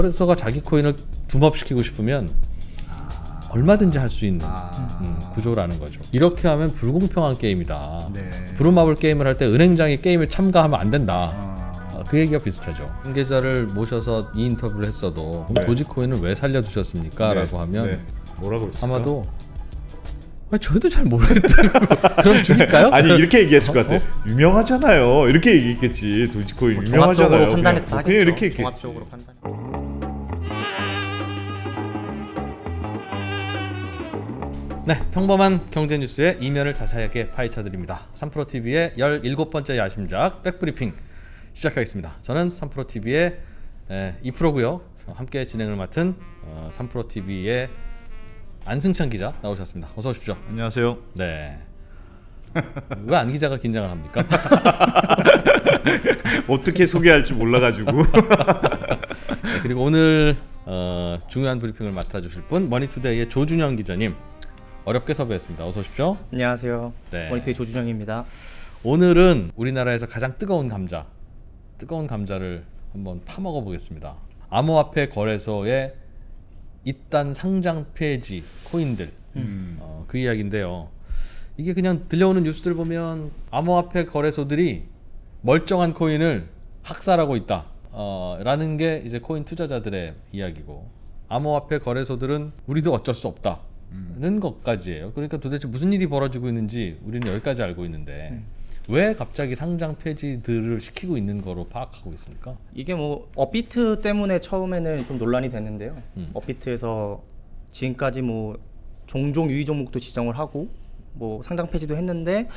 거래소가 자기 코인을 붐업시키고 싶으면 얼마든지 할 수 있는 아. 음, 구조라는 거죠. 이렇게 하면 불공평한 게임이다. 네. 브루마블 게임을 할 때 은행장이 게임에 참가하면 안 된다. 아. 어, 그 얘기가 비슷하죠. 관계자를 모셔서 이 인터뷰를 했어도 네. 도지코인을 왜 살려두셨습니까? 라고 하면 네. 뭐라고 했을까? 아마도 아, 저희도 잘 모르겠다고 그럼 죽일까요? 아니 이렇게 얘기했을 것 같아. 유명하잖아요. 이렇게 얘기했겠지. 도지코인 뭐 유명하잖아요. 종합적으로 그냥, 판단했다. 그냥 이렇게. 종합적으로 판단. 네, 평범한 경제 뉴스의 이면을 자세하게 파헤쳐 드립니다. 3프로 TV의 17번째 야심작 백브리핑 시작하겠습니다. 저는 3프로 TV의 이 프로고요. 함께 진행을 맡은 어, 3프로 TV의 안승찬 기자 나오셨습니다. 어서 오십시오. 안녕하세요. 네. 왜 안 기자가 긴장을 합니까? 어떻게 소개할지 몰라가지고. 네, 그리고 오늘 어, 중요한 브리핑을 맡아주실 분 머니투데이의 조준영 기자님 어렵게 섭외했습니다. 어서 오십시오. 안녕하세요. 네. 머니투의 조준영입니다. 오늘은 우리나라에서 가장 뜨거운 감자, 뜨거운 감자를 한번 파먹어 보겠습니다. 암호화폐 거래소의 잇단 상장 폐지 코인들 음. 어, 그 이야기인데요. 이게 그냥 들려오는 뉴스들 보면 암호화폐 거래소들이 멀쩡한 코인을 학살하고 있다. 어, 라는 게 이제 코인 투자자들의 이야기고 암호화폐 거래소들은 우리도 어쩔 수 없다. 는 것까지예요. 그러니까 도대체 무슨 일이 벌어지고 있는지 우리는 여기까지 알고 있는데 왜 갑자기 상장 폐지들을 시키고 있는 거로 파악하고 있습니까? 이게 뭐 업비트 때문에 처음에는 좀 논란이 됐는데요. 음. 업비트에서 지금까지 뭐 종종 유의 종목도 지정을 하고 뭐 상장 폐지도 했는데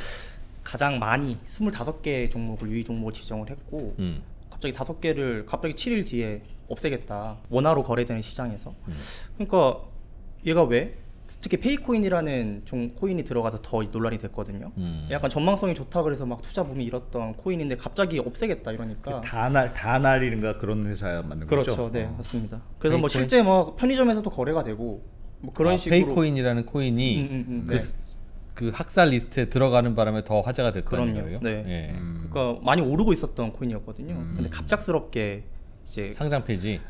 가장 많이 25개 종목을 유의 종목을 지정을 했고 음. 갑자기 다섯 개를 갑자기 7일 뒤에 없애겠다. 원화로 거래되는 시장에서. 음. 그러니까 얘가 왜? 특히 페이코인이라는 종 코인이 들어가서 더 논란이 됐거든요. 음. 약간 전망성이 좋다 그래서 막 투자 붐이 일었던 코인인데 갑자기 없애겠다 이러니까 다날 다날인가 그런 회사 맞는 그렇죠, 거죠? 네 어. 맞습니다. 그래서 뭐 페이코인? 실제 뭐 편의점에서도 거래가 되고 뭐 그런 아, 식으로 페이코인이라는 코인이 음, 음, 음, 그, 네. 스- 그 학살 리스트에 들어가는 바람에 더 화제가 됐다는 그럼요. 거예요. 네. 예. 음. 그러니까 많이 오르고 있었던 코인이었거든요. 근데 갑작스럽게 이제 상장 폐지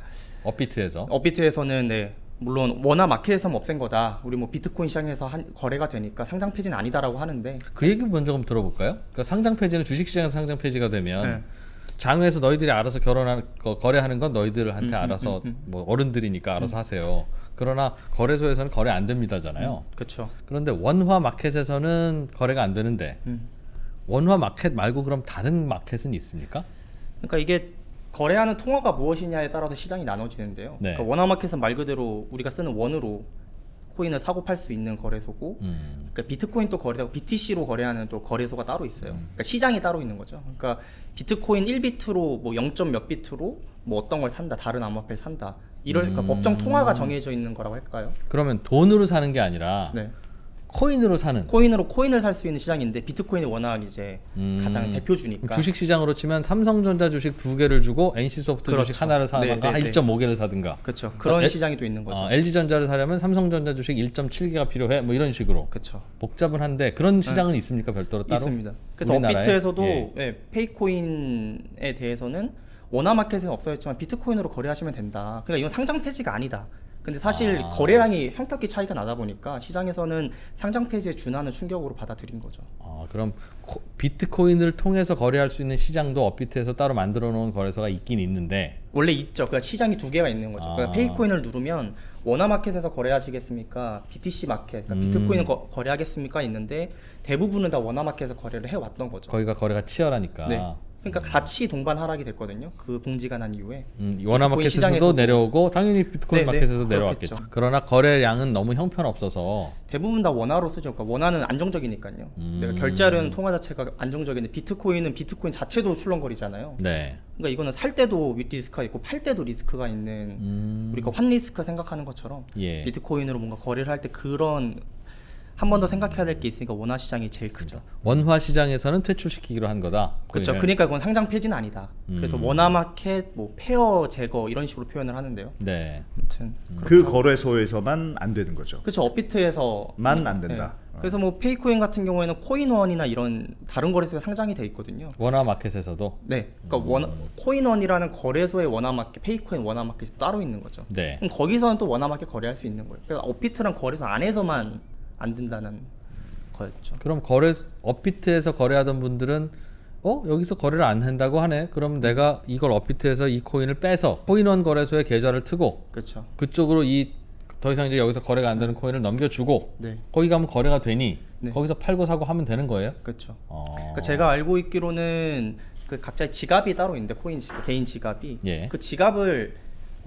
업비트에서 업비트에서는 네 물론 원화 마켓에서 없앤 거다. 우리 뭐 비트코인 시장에서 한, 거래가 되니까 상장 폐지는 아니다라고 하는데 그 얘기 먼저 한번 들어볼까요? 그러니까 상장 폐지는 주식시장에서 상장 폐지가 되면 네. 장외에서 너희들이 알아서 결혼하는 거, 거래하는 건 너희들한테 음, 음, 알아서 음, 뭐 어른들이니까 알아서 하세요. 그러나 거래소에서는 거래 안 됩니다잖아요. 그렇죠. 그런데 원화 마켓에서는 거래가 안 되는데 음. 원화 마켓 말고 그럼 다른 마켓은 있습니까? 그러니까 이게 거래하는 통화가 무엇이냐에 따라서 시장이 나눠지는데요. 네. 그러니까 원화 마켓은 말 그대로 우리가 쓰는 원으로 코인을 사고 팔 수 있는 거래소고 음. 그러니까 비트코인 또 거래하고 BTC로 거래하는 또 거래소가 따로 있어요. 그러니까 시장이 따로 있는 거죠. 그러니까 비트코인 1비트로 뭐 0. 몇 비트로 뭐 어떤 걸 산다, 다른 암호화폐 산다. 이런 그러니까 음. 법정 통화가 정해져 있는 거라고 할까요? 그러면 돈으로 사는 게 아니라 네. 코인으로 사는 코인으로 코인을 살 수 있는 시장인데 비트코인이 워낙 이제 음. 가장 대표주니까. 주식 시장으로 치면 삼성전자 주식 두 개를 주고 NC소프트 그렇죠. 주식 하나를 사든가 네, 네, 네. 1.5개를 사든가 그렇죠. 그런 에- 시장이 또 있는 거죠. 어, LG전자를 사려면 삼성전자 주식 1.7개가 필요해 뭐 이런 식으로 그렇죠. 복잡은 한데 그런 시장은 있습니까 별도로 따로? 있습니다. 그래서? 업비트에서도 예. 예, 페이코인에 대해서는 원화 마켓에는 없어졌지만 비트코인으로 거래하시면 된다. 그러니까 이건 상장 폐지가 아니다. 근데 사실 아. 거래량이 현격히 차이가 나다 보니까 시장에서는 상장 폐지에 준하는 충격으로 받아들인 거죠. 아, 그럼 코- 비트코인을 통해서 거래할 수 있는 시장도 업비트에서 따로 만들어 놓은 거래소가 있긴 있는데 원래 있죠. 그러니까 시장이 두 개가 있는 거죠. 아. 그러니까 페이코인을 누르면 원화 마켓에서 거래하시겠습니까? BTC 마켓, 그러니까 음. 비트코인을 거, 거래하겠습니까? 있는데 대부분은 다 원화 마켓에서 거래를 해왔던 거죠. 거기가 거래가 치열하니까 네. 그러니까 같이 동반 하락이 됐거든요. 그 공지가 난 이후에. 음, 원화 마켓에서도 내려오고 당연히 비트코인 네, 네, 마켓에서 내려왔겠죠. 그렇겠죠. 그러나 거래량은 너무 형편없어서 대부분 다 원화로 쓰죠. 그러니까 원화는 안정적이니까요. 음. 내가 결제하려는 통화 자체가 안정적인데 비트코인은 비트코인 자체도 출렁거리잖아요. 네. 그러니까 이거는 살 때도 리스크가 있고 팔 때도 리스크가 있는 음, 우리가 환 리스크 생각하는 것처럼 예. 비트코인으로 뭔가 거래를 할 때 그런 한 번 더 생각해야 될 게 있으니까 원화 시장이 제일 크죠. 원화 시장에서는 퇴출시키기로 한 거다. 그렇죠. 코인을. 그러니까 그건 상장 폐지는 아니다. 그래서 음. 원화 마켓 뭐 pair 제거 이런 식으로 표현을 하는데요. 네. 아무튼 그 거래소에서만 안 되는 거죠. 그렇죠. 업비트에서 만 안 된다. 어. 그래서 뭐 페이코인 같은 경우에는 코인원이나 이런 다른 거래소에 상장이 돼 있거든요. 원화 마켓에서도 네, 그러니까 원 코인원이라는 거래소의 원화 마켓, 페이코인 원화 마켓이 따로 있는 거죠. 네. 그럼 거기서는 또 원화 마켓 거래할 수 있는 거예요. 그래서 업비트랑 거래소 안에서만 안 된다는 거였죠. 그럼 거래 업비트에서 거래하던 분들은 어 여기서 거래를 안 한다고 하네. 그럼 내가 이걸 업비트에서 이 코인을 빼서 코인원 거래소에 계좌를 트고 그렇죠. 그쪽으로 이 더 이상 이제 여기서 거래가 안 되는 코인을 넘겨주고 네, 거기 가면 거래가 되니 네. 거기서 팔고 사고 하면 되는 거예요? 그렇죠. 어. 그러니까 제가 알고 있기로는 그 각자의 지갑이 따로 있는데 코인 지, 개인 지갑이 예. 그 지갑을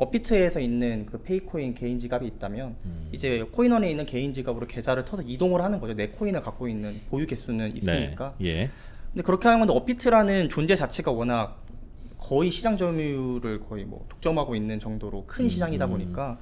업비트에서 있는 그 페이코인 개인 지갑이 있다면 음. 이제 코인원에 있는 개인 지갑으로 계좌를 터서 이동을 하는 거죠. 내 코인을 갖고 있는 보유 개수는 있으니까. 네. 예. 근데 그렇게 하는 건데 업비트라는 존재 자체가 워낙 거의 시장 점유율을 거의 뭐 독점하고 있는 정도로 음, 큰 시장이다 보니까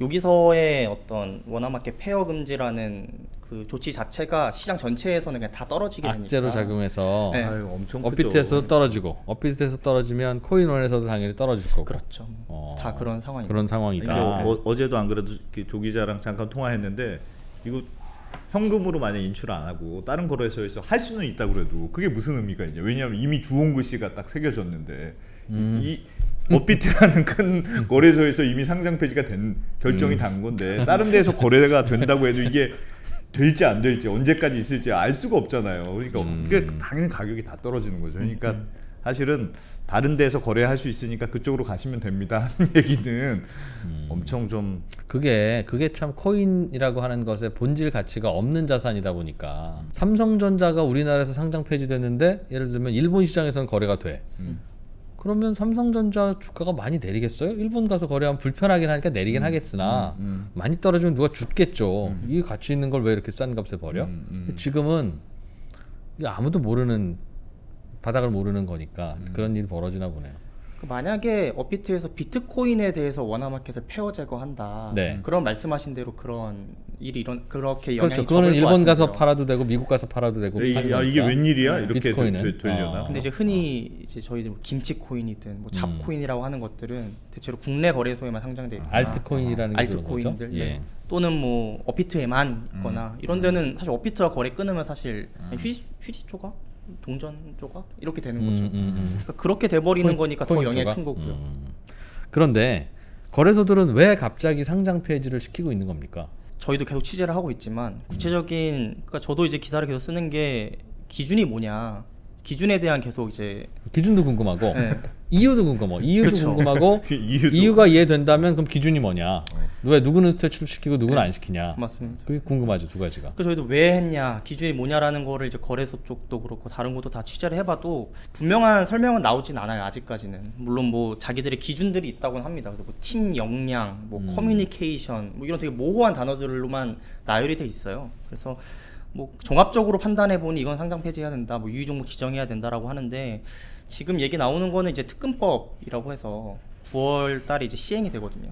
여기서의 어떤 원화마켓 pair 금지라는 그 조치 자체가 시장 전체에서는 그냥 다 떨어지게 되니까 악재로 작용해서 네. 아유, 엄청. 업비트에서 떨어지고 업비트에서 떨어지면 코인원에서도 당연히 떨어질 거고 그렇죠. 어. 다 그런 상황이. 그런 상황이다. 어, 어제도 안 그래도 조 기자랑 잠깐 통화했는데 이거 현금으로 만약 인출 안 하고 다른 거래소에서 할 수는 있다 그래도 그게 무슨 의미가 있냐? 왜냐하면 이미 주홍 글씨가 딱 새겨졌는데 음. 이 업비트라는 큰 거래소에서 이미 상장 폐지가 된 결정이 난 건데 다른 데서 거래가 된다고 해도 이게 될지 안 될지 언제까지 있을지 알 수가 없잖아요. 그러니까 음. 그게 당연히 가격이 다 떨어지는 거죠. 그러니까 사실은 다른 데서 거래할 수 있으니까 그쪽으로 가시면 됩니다 하는 얘기는 음. 엄청 좀 그게 그게 참 코인이라고 하는 것의 본질 가치가 없는 자산이다 보니까 삼성전자가 우리나라에서 상장 폐지됐는데 예를 들면 일본 시장에서는 거래가 돼. 음. 그러면 삼성전자 주가가 많이 내리겠어요? 일본 가서 거래하면 불편하긴 하니까 내리긴 하겠으나 음. 많이 떨어지면 누가 죽겠죠. 이 가치 있는 걸 왜 이렇게 싼 값에 버려? 음, 음. 지금은 아무도 모르는 바닥을 모르는 거니까 음. 그런 일이 벌어지나 보네요. 그 만약에 업비트에서 비트코인에 대해서 원화 마켓을 pair 제거한다. 네. 그런 말씀하신 대로 그런 일이 이런 그렇게 영향이 그렇죠. 그거는 일본 가서 같은데요. 팔아도 되고 미국 가서 팔아도 되고. 야, 야, 이게. 웬일이야? 네. 이렇게? 되, 되 려나? 어. 근데 이제 흔히 이제 저희들 뭐 김치 코인이든 뭐 음. 잡코인이라고 하는 것들은 대체로 국내 거래소에만 상장돼 있거나 알트코인이라는 거죠. 알트코인들 예. 네. 또는 뭐 업비트에만 있거나 이런 데는 사실 업비트가 거래 끊으면 사실 그냥 휴지, 휴지 조각, 동전 조각 이렇게 되는 음, 거죠. 음, 음. 그러니까 그렇게 돼버리는 코인- 거니까 더 코인 영향이 조각? 큰 거고요. 음. 그런데 거래소들은 왜 갑자기 상장 폐지를 시키고 있는 겁니까? 저희도 계속 취재를 하고 있지만 구체적인 그러니까 저도 이제 기사를 계속 쓰는 게 기준이 뭐냐 기준에 대한 계속 이제 기준도 궁금하고 네. 이유도 궁금하고 이유도 그렇죠. 궁금하고 이유도. 이유가 이해된다면 그럼 기준이 뭐냐? 왜 누구는 퇴출시키고 누구는 안 시키냐? 맞습니다. 그게 궁금하죠 두 가지가. 그 저희도 왜 했냐 기준이 뭐냐라는 거를 이제 거래소 쪽도 그렇고 다른 곳도 다 취재를 해봐도 분명한 설명은 나오진 않아요 아직까지는 물론 뭐 자기들의 기준들이 있다고는 합니다 그래서 뭐 팀 역량 뭐 커뮤니케이션 뭐 이런 되게 모호한 단어들로만 나열이 돼 있어요 그래서 뭐 종합적으로 판단해 보니 이건 상장 폐지해야 된다 뭐 유의 종목 지정해야 된다라고 하는데 지금 얘기 나오는 거는 이제 특근법이라고 해서 9월 달에 이제 시행이 되거든요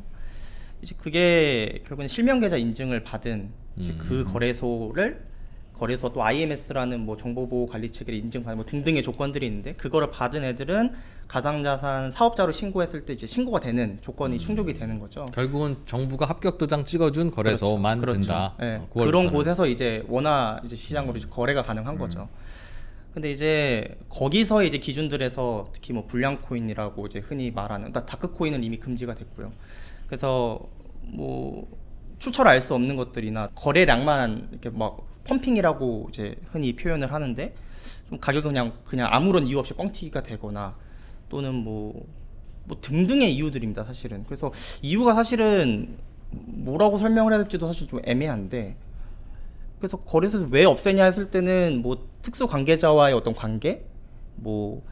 이제 그게 결국엔 실명 계좌 인증을 받은 이제 그 거래소를 거래소 또 ISMS라는 뭐 정보보호 관리 체계를 인증받는 뭐 등등의 조건들이 있는데 그거를 받은 애들은 가상자산 사업자로 신고했을 때 이제 신고가 되는 조건이 충족이 되는 거죠. 결국은 정부가 합격 도장 찍어준 거래소만 그렇죠. 된다. 네, 어, 9월부터는. 그런 곳에서 이제 원화 이제 시장으로 이제 거래가 가능한 거죠. 근데 이제 거기서 이제 기준들에서 특히 뭐 불량 코인이라고 이제 흔히 말하는 그러니까 다크 코인은 이미 금지가 됐고요. 그래서 뭐 출처를 알수 없는 것들이나 거래량만 이렇게 막 펌핑이라고 이제 흔히 표현을 하는데 좀 가격은 그냥 그냥 아무런 이유 없이 뻥튀기가 되거나 또는 뭐, 뭐 등등의 이유들입니다 사실은. 그래서 이유가 사실은 뭐라고 설명을 해야 될지도 사실 좀 애매한데 그래서 거래소에서 왜 없애냐 했을 때는 뭐 특수 관계자와의 어떤 관계? 뭐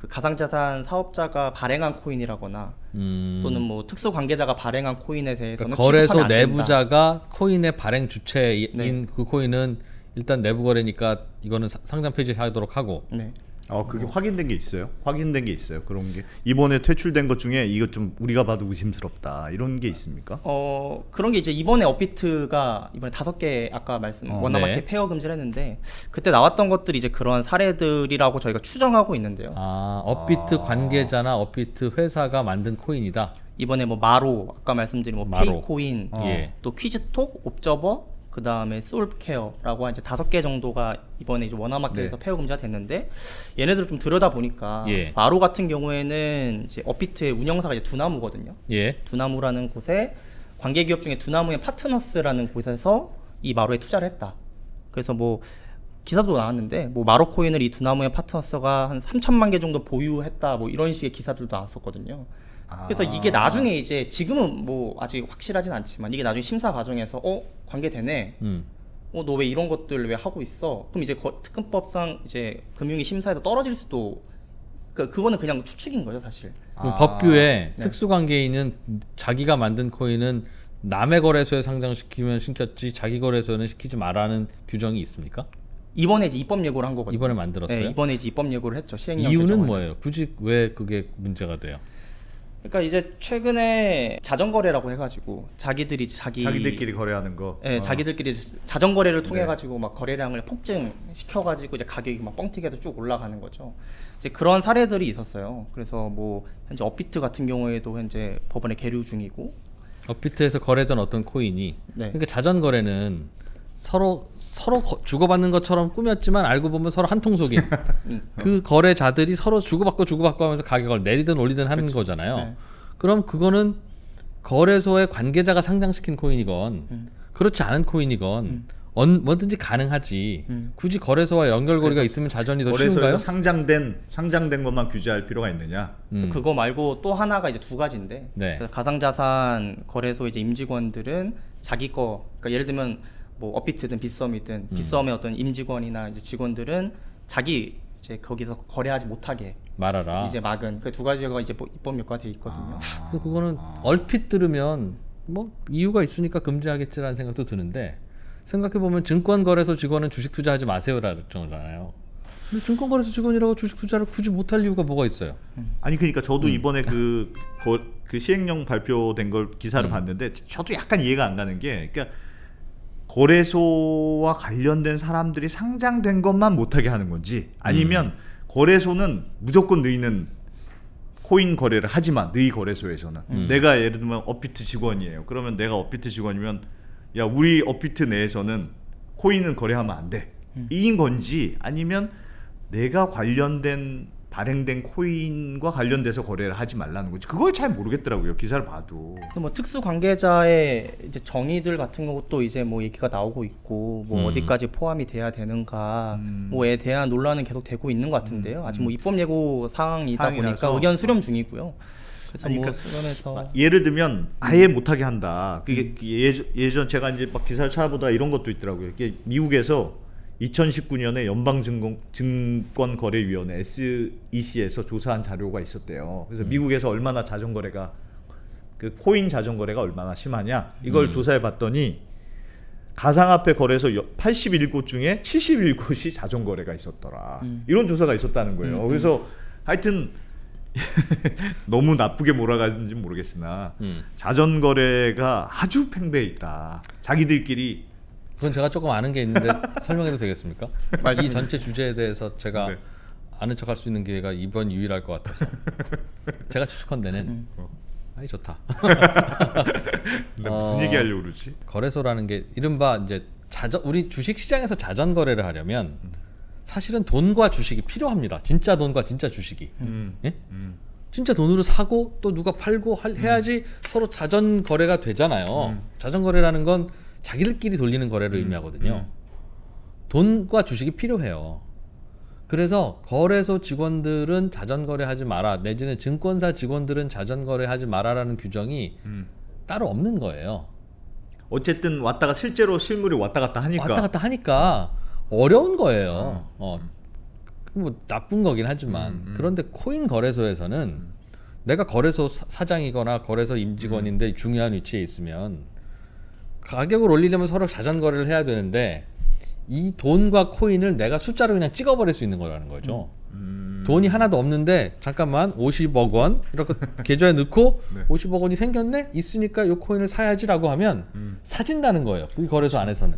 그 가상자산 사업자가 발행한 코인이라거나 음, 또는 뭐 특수 관계자가 발행한 코인에 대해서는 그러니까 거래소. 내부자가 코인의 발행 주체인 네. 그 코인은 일단 내부 거래니까 이거는 사- 상장 폐지하도록 하고 네. 어 그게 확인된 게 있어요? 확인된 게 있어요? 그런 게 이번에 퇴출된 것 중에 이거 좀 우리가 봐도 의심스럽다 이런 게 있습니까? 어 그런 게 이제 이번에 업비트가 이번에 다섯 개 아까 말씀 어, 원화마켓 네. 페어 금지를 했는데 그때 나왔던 것들이 이제 그런 사례들이라고 저희가 추정하고 있는데요. 아 업비트 아. 관계자나 업비트 회사가 만든 코인이다. 이번에 뭐 마로 아까 말씀드린 뭐 마로. 페이코인 어. 예. 또 퀴즈톡 옵저버 그 다음에 솔케어라고 한 이제 다섯 개 정도가 이번에 이제 원화마켓에서 네. 페어 금지가 됐는데 얘네들을 좀 들여다 보니까 예. 마로 같은 경우에는 이제 업비트의 운영사가 이제 두나무거든요. 예. 두나무라는 곳에 관계 기업 중에 두나무의 파트너스라는 곳에서 이 마로에 투자를 했다. 그래서 뭐 기사도 나왔는데 뭐 마로 코인을 이 두나무의 파트너스가 한 3천만 개 정도 보유했다. 뭐 이런 식의 기사들도 나왔었거든요. 그래서 아. 이게 나중에 이제 지금은 뭐 아직 확실하진 않지만 이게 나중에 심사 과정에서 어 관계되네. 음. 어너 왜 이런 것들 왜 하고 있어? 그럼 이제 거- 특검법상 이제 금융위 심사에서 떨어질 수도 그 그거는 그냥 추측인 거죠 사실. 그럼 아. 법규에 네. 특수관계인은 자기가 만든 코인은 남의 거래소에 상장시키면 시켰지 자기 거래소에는 시키지 말라는 규정이 있습니까? 이번에 이제 입법 예고를 한 거거든요. 이번에 만들었어요? 네, 이번에 이제 입법 예고를 했죠. 시행령 이유는. 뭐예요? 굳이 왜 그게 문제가 돼요? 그러니까 이제 최근에 자전거래라고 해가지고 자기들이 자기 자기들끼리 거래하는 거. 예, 어. 자기들끼리 자전거래를 통해 네. 가지고 막 거래량을 폭증 시켜 가지고 이제 가격이 막 뻥튀기해서 쭉 올라가는 거죠. 이제 그런 사례들이 있었어요. 그래서 뭐 현재 업비트 같은 경우에도 현재 법원에 계류 중이고 업비트에서 거래된 어떤 코인이 네. 그러니까 자전 거래는 서로 서로 거- 주고받는 것처럼 꾸몄지만 알고 보면 서로 한 통속인 음. 그 거래자들이 서로 주고받고 주고받고 하면서 가격을 내리든 올리든 하는 거잖아요. 네. 그럼 그거는 거래소의 관계자가 상장시킨 코인이건 음. 그렇지 않은 코인이건 언, 뭐든지 가능하지. 음. 굳이 거래소와 연결고리가 있으면 자전이 더 거래소에서 쉬운가요? 상장된 상장된 것만 규제할 필요가 있느냐? 음. 그거 말고 또 하나가 이제 두 가지인데 네. 가상자산 거래소 이제 임직원들은 자기 거 그러니까 예를 들면 뭐 업비트든 빗썸이든 음. 빗썸의 어떤 임직원이나 이제 직원들은 자기 이제 거기서 거래하지 못하게 말하라. 이제 막은 그 두 가지가 이제 뭐 입법 요건화 돼 있거든요. 그 그거는 얼핏 들으면 뭐 이유가 있으니까 금지하겠지라는 생각도 드는데 생각해 보면 증권거래소 직원은 주식 투자하지 마세요라는 거잖아요. 근데 증권거래소 직원이라고 주식 투자를 굳이 못할 이유가 뭐가 있어요? 아니 그러니까 저도 음. 이번에 그, 거- 그 시행령 발표된 걸 기사를 음. 봤는데 저도 약간 이해가 안 가는 게 그러니까 거래소와 관련된 사람들이 상장된 것만 못하게 하는 건지 아니면 음. 거래소는 무조건 너희는 코인 거래를 하지만 너희 거래소에서는 음. 내가 예를 들면 업비트 직원이에요. 그러면 내가 업비트 직원이면 야 우리 업비트 내에서는 코인은 거래하면 안 돼. 음. 이인 건지 아니면 내가 관련된 발행된 코인과 관련돼서 거래를 하지 말라는 건지 그걸 잘 모르겠더라고요. 기사를 봐도. 그뭐 특수 관계자의 이제 정의들 같은 것도 이제 뭐 얘기가 나오고 있고 뭐 음. 어디까지 포함이 돼야 되는가 음. 뭐에 대한 논란은 계속 되고 있는 것 같은데요. 아직 뭐 입법 예고 사항이다 사항이라서. 보니까 의견 수렴 중이고요. 그래서 아니, 뭐 그러니까 수렴해서 예를 들면 아예 못하게 한다. 그게 예전, 예전 제가 이제 막 기사를 찾아보다 이런 것도 있더라고요. 이게 미국에서 2019년에 연방증권거래위원회 SEC에서 조사한 자료가 있었대요. 그래서 미국에서 얼마나 자전거래가 그 코인 자전거래가 얼마나 심하냐 이걸 음. 조사해 봤더니 가상화폐 거래소 81곳 중에 71곳이 자전거래가 있었더라. 음. 이런 조사가 있었다는 거예요. 음, 그래서 하여튼 너무 나쁘게 몰아가는지 모르겠으나 음. 자전거래가 아주 팽배해 있다. 자기들끼리 그건 제가 조금 아는 게 있는데 설명해도 되겠습니까? 이 전체 주제에 대해서 제가 네. 아는 척할 수 있는 기회가 이번 유일할 것 같아서 제가 추측컨대는 음. 아이 좋다. 나 무슨 어. 얘기 하려고 그러지? 거래소라는 게 이른바 이제 자전 우리 주식 시장에서 자전 거래를 하려면 사실은 돈과 주식이 필요합니다. 진짜 돈과 진짜 주식이. 음. 예? 음. 진짜 돈으로 사고 또 누가 팔고 할- 해야지 서로 자전 거래가 되잖아요. 음. 자전 거래라는 건 자기들끼리 돌리는 거래를 음, 의미하거든요. 돈과 주식이 필요해요. 그래서 거래소 직원들은 자전 거래 하지 마라 내지는 증권사 직원들은 자전 거래 하지 마라라는 규정이 음. 따로 없는 거예요. 어쨌든 왔다가 실제로 실물이 왔다 갔다 하니까 왔다 갔다 하니까 어려운 거예요. 어, 뭐 나쁜 거긴 하지만 음, 음. 그런데 코인 거래소에서는 내가 거래소 사- 사장이거나 거래소 임직원인데 음. 중요한 위치에 있으면 가격을 올리려면 서로 자전 거래를 해야 되는데 이 돈과 코인을 내가 숫자로 그냥 찍어버릴 수 있는 거라는 거죠. 음. 음. 돈이 하나도 없는데 잠깐만 50억 원 이렇게 계좌에 넣고 네. 50억 원이 생겼네 있으니까 요 코인을 사야지라고 하면 음. 사진다는 거예요. 이 거래소 안에서는.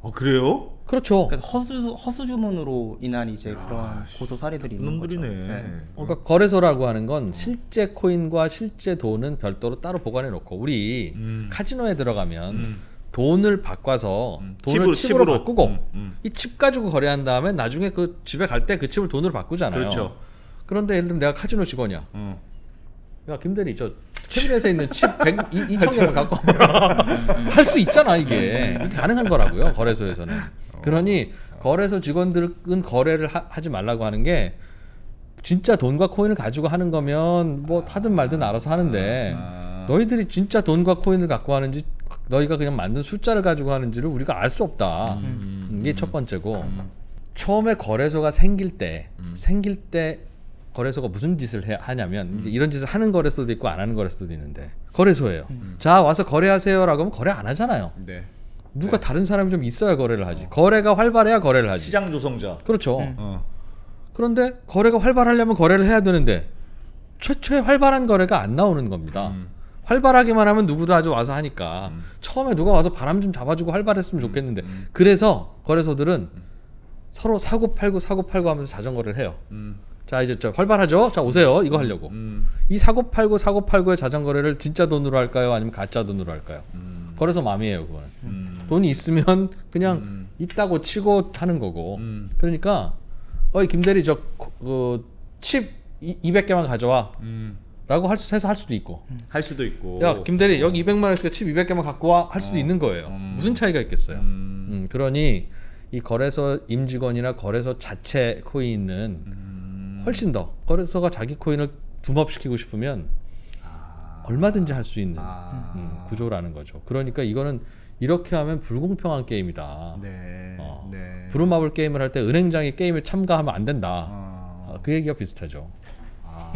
어 그래요? 그렇죠. 그래서 허수 허수 주문으로 인한 이제 그런 고소 사례들이 있는 거죠. 놈들이네. 네. 그러니까 거래소라고 하는 건 실제 코인과 실제 돈은 별도로 따로 보관해 놓고 우리 음. 카지노에 들어가면 음. 돈을 바꿔서 음. 돈을 칩으로, 칩으로, 칩으로. 바꾸고 음, 음. 이칩 가지고 거래한 다음에 나중에 그 집에 갈 때 그 칩을 돈으로 바꾸잖아요. 그렇죠. 그런데 예를 들면 내가 카지노 직원이야. 어. 야 김대리 저 캐비넷에 있는 칩 100, 2천 개만 갖고 와라 할 수 있잖아 이게 이게 가능한 거라고요 거래소에서는 그러니 거래소 직원들은 거래를 하, 지 말라고 하는 게 진짜 돈과 코인을 가지고 하는 거면 뭐 하든 말든 알아서 하는데 아. 너희들이 진짜 돈과 코인을 갖고 하는지 너희가 그냥 만든 숫자를 가지고 하는지를 우리가 알 수 없다 이게 첫 번째고 처음에 거래소가 생길 때 생길 때 거래소가 무슨 짓을 해, 하냐면 이제 이런 짓을 하는 거래소도 있고 안 하는 거래소도 있는데 거래소예요. 자 와서 거래하세요라고 하면 거래 안 하잖아요. 네. 누가 다른 사람이 좀 있어야 거래를 하지. 거래가 활발해야 거래를 하지. 시장 조성자. 그렇죠. 어. 그런데 거래가 활발하려면 거래를 해야 되는데 최초에 활발한 거래가 안 나오는 겁니다. 음. 활발하기만 하면 누구도 아주 와서 하니까 처음에 누가 와서 바람 좀 잡아주고 활발했으면 좋겠는데 그래서 거래소들은 서로 사고 팔고 사고 팔고 하면서 자전거를 해요. 음. 자 이제 저 활발하죠. 자 오세요. 이거 하려고. 음. 이 사고 팔고 사고 팔고의 자전거래를 진짜 돈으로 할까요? 아니면 가짜 돈으로 할까요? 음. 거래소 맘이에요 그거는. 음. 돈이 있으면 그냥 음. 있다고 치고 하는 거고. 음. 그러니까 어이 김대리 저칩 200개만 가져와. 음. 라고 할 수, 해서 할 수도 있고. 할 수도 있고. 야, 김대리, 여기 200만 원씩 칩 200개만 갖고 와. 할 수도 어. 있는 거예요. 음. 무슨 차이가 있겠어요? 음. 음, 그러니 이 거래소 임직원이나 거래소 자체 코인은 음. 훨씬 더 거래소가 자기 코인을 붐업시키고 싶으면 얼마든지 할 수 있는 아. 음, 구조라는 거죠. 그러니까 이거는 이렇게 하면 불공평한 게임이다. 네. 어. 네. 부루마블 게임을 할 때 은행장이 게임에 참가하면 안 된다. 아. 어, 그 얘기가 비슷하죠. 아.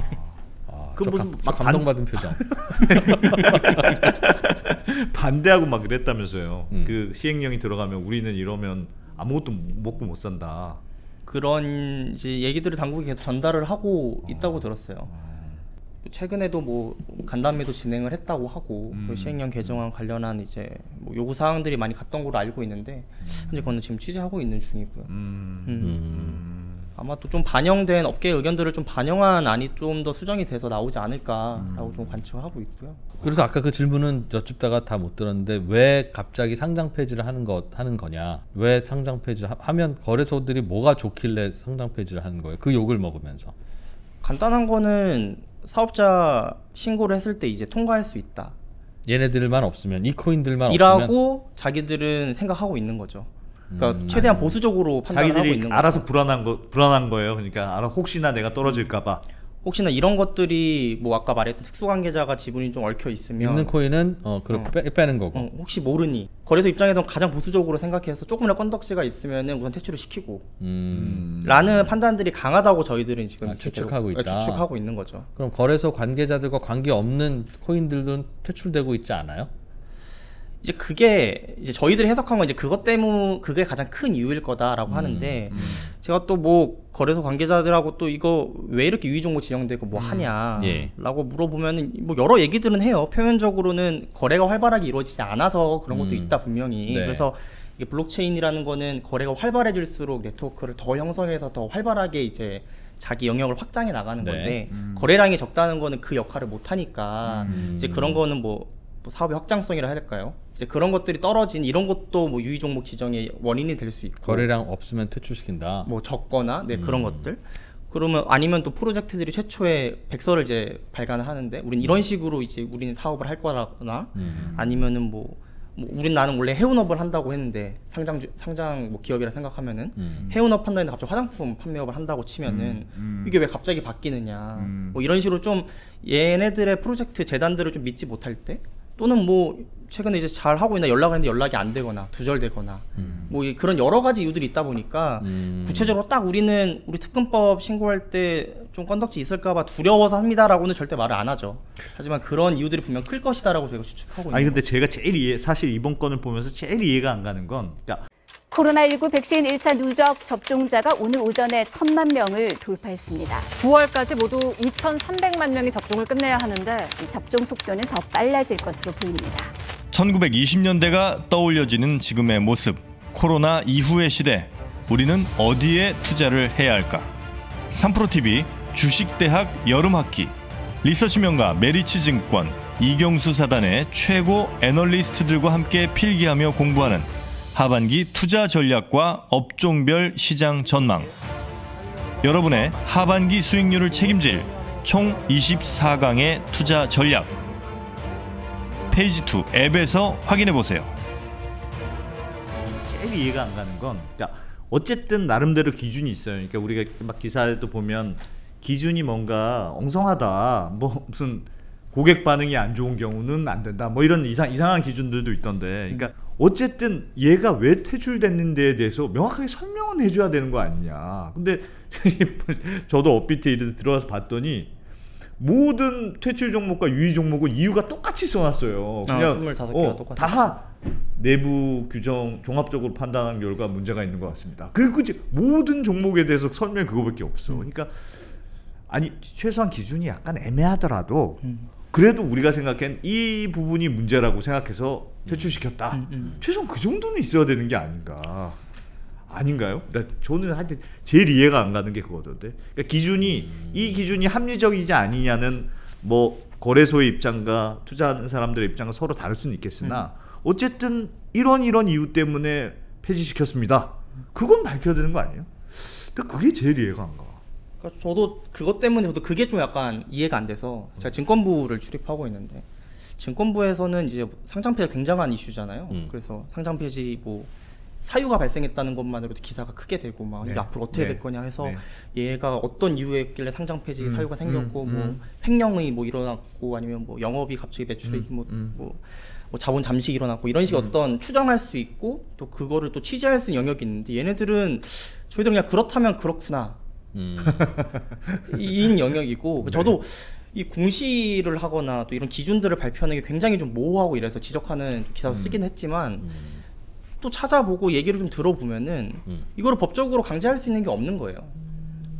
아, 그저 무슨 감, 저막 반- 감동받은 표정. 반대하고 막 그랬다면서요. 음. 그 시행령이 들어가면 우리는 이러면 아무것도 먹고 못 산다. 그런 이제 얘기들을 당국이 계속 전달을 하고 있다고 들었어요. 최근에도 뭐 간담회도 진행을 했다고 하고 음. 그 시행령 개정안 관련한 이제 뭐 요구 사항들이 많이 갔던 걸로 알고 있는데 현재 그거는 지금 취재하고 있는 중이고요. 음. 음. 음. 아마 또 좀 반영된 업계 의견들을 좀 반영한 안이 좀 더 수정이 돼서 나오지 않을까라고 좀 관측하고 있고요. 그래서 아까 그 질문은 여쭙다가 다 못 들었는데 왜 갑자기 상장 폐지를 하는 것 하는 거냐? 왜 상장 폐지를 하- 하면 거래소들이 뭐가 좋길래 상장 폐지를 하는 거예요? 그 욕을 먹으면서. 간단한 거는 사업자 신고를 했을 때 이제 통과할 수 있다. 얘네들만 없으면 이 코인들만 없으면 이라고 자기들은 생각하고 있는 거죠. 그러니까 음. 최대한 보수적으로 판단을 하고 자기들이 있는 거죠. 알아서 불안한 거 불안한 거예요. 그러니까 알아 혹시나 내가 떨어질까 봐. 혹시나 이런 것들이 뭐 아까 말했던 특수관계자가 지분이 좀 얽혀 있으면 있는 코인은 어 그렇게 빼, 빼는 거고. 어, 혹시 모르니 거래소 입장에서는 가장 보수적으로 생각해서 조금이라도 건덕지가 있으면은 우선 퇴출을 시키고 음. 라는 판단들이 강하다고 저희들은 지금 아, 추측하고 있다. 네, 추측하고 있는 거죠. 그럼 거래소 관계자들과 관계 없는 코인들은 퇴출되고 있지 않아요? 이제 그게 이제 저희들이 해석한 건 이제 그것 때문 그게 가장 큰 이유일 거다라고 음, 하는데 제가 또 뭐 거래소 관계자들하고 또 이거 왜 이렇게 유의 정보 지정되고 뭐 하냐라고 예. 물어보면은 뭐 여러 얘기들은 해요. 표면적으로는 거래가 활발하게 이루어지지 않아서 그런 것도 음. 있다 분명히. 네. 그래서 이게 블록체인이라는 거는 거래가 활발해질수록 네트워크를 더 형성해서 더 활발하게 이제 자기 영역을 확장해 나가는 네. 건데 거래량이 적다는 거는 그 역할을 못 하니까 음. 이제 그런 거는 뭐, 뭐 사업의 확장성이라 해야 될까요? 이제 그런 것들이 떨어진 이런 것도 뭐 유의 종목 지정의 원인이 될 수 있고 거래량 없으면 퇴출시킨다. 뭐 적거나 네 그런 음. 것들 그러면 아니면 또 프로젝트들이 최초에 백서를 이제 발간을 하는데 우린 이런 식으로 이제 우리는 사업을 할 거라거나 음. 아니면은 뭐, 뭐 우린 나는 원래 해운업을 한다고 했는데 상장 주- 상장 뭐 기업이라 생각하면은 음. 해운업 한다는데 갑자기 화장품 판매업을 한다고 치면은 이게 왜 갑자기 바뀌느냐 음. 뭐 이런 식으로 좀 얘네들의 프로젝트 재단들을 좀 믿지 못할 때 또는 뭐 최근에 이제 잘 하고 있나 연락을 했는데 연락이 안 되거나 두절되거나 뭐 이- 그런 여러 가지 이유들이 있다 보니까 음. 구체적으로 딱 우리는 우리 특근법 신고할 때 좀 건덕지 있을까봐 두려워서 합니다라고는 절대 말을 안 하죠. 하지만 그런 이유들이 분명 클 것이다라고 저희가 추측하고 있는 아니 근데 제가 제일 이해 사실 이번 건을 보면서 제일 이해가 안 가는 건 야, 코로나19 백신 1차 누적 접종자가 오늘 오전에 1천만 명을 돌파했습니다. 9월까지 모두 2,300만 명이 접종을 끝내야 하는데 이 접종 속도는 더 빨라질 것으로 보입니다. 1920년대가 떠올려지는 지금의 모습. 코로나 이후의 시대. 우리는 어디에 투자를 해야 할까? 3프로TV 주식대학 여름학기. 리서치 명가 메리츠 증권 이경수 사단의 최고 애널리스트들과 함께 필기하며 공부하는 하반기 투자 전략과 업종별 시장 전망. 여러분의 하반기 수익률을 책임질 총 24강의 투자 전략. 페이지 2 앱에서 확인해 보세요. 제일 이해가 안 가는 건 그러니까 어쨌든 나름대로 기준이 있어요. 그러니까 우리가 막 기사에도 보면 기준이 뭔가 엉성하다. 뭐 무슨 고객 반응이 안 좋은 경우는 안 된다. 뭐 이런 이상 이상한 기준들도 있던데. 그러니까 어쨌든 얘가 왜 퇴출됐는데에 대해서 명확하게 설명은 해줘야 되는 거 아니냐. 근데 저도 업비트 이런 들어가서 봤더니 모든 퇴출 종목과 유의 종목은 이유가 똑같이 써놨어요. 아, 그냥 25개가 어, 다 내부 규정 종합적으로 판단한 결과 문제가 있는 것 같습니다. 그리고 이제 모든 종목에 대해서 설명 그거밖에 없어. 그러니까 아니 최소한 기준이 약간 애매하더라도 그래도 우리가 생각한 이 부분이 문제라고 생각해서 퇴출시켰다. 최소한 그 정도는 있어야 되는 게 아닌가. 아닌가요? 나 저는 하여튼 제일 이해가 안 가는 게 그거던데. 그러니까 기준이 이 기준이 합리적이지 아니냐는 뭐 거래소의 입장과 투자하는 사람들의 입장은 서로 다를 수는 있겠으나 어쨌든 이런 이런 이유 때문에 폐지시켰습니다. 그건 밝혀야 되는 거 아니에요? 근데 그게 제일 이해가 안 가. 그러니까 저도 그것 때문에 저도 그게 좀 약간 이해가 안 돼서 제가 증권부를 출입하고 있는데 증권부에서는 이제 상장 폐지가 굉장한 이슈잖아요. 음. 그래서 상장 폐지 뭐 사유가 발생했다는 것만으로도 기사가 크게 되고 막 네. 이게 앞으로 어떻게 네. 될 거냐 해서 네. 얘가 어떤 이유였길래 상장 폐지 음, 사유가 생겼고 음, 뭐 음. 횡령이 뭐 일어났고 아니면 뭐 영업이 갑자기 매출액이 뭐, 음. 뭐, 뭐 자본 잠식이 일어났고 이런 식의 어떤 추정할 수 있고 또 그거를 또 취재할 수 있는 영역이 있는데 얘네들은 저희들은 그냥 그렇다면 그렇구나 음. 인 영역이고 저도 이 공시를 하거나 또 이런 기준들을 발표하는 게 굉장히 좀 모호하고 이래서 지적하는 좀 기사도 쓰긴 했지만 또 찾아보고 얘기를 좀 들어보면은 음. 이거를 법적으로 강제할 수 있는 게 없는 거예요.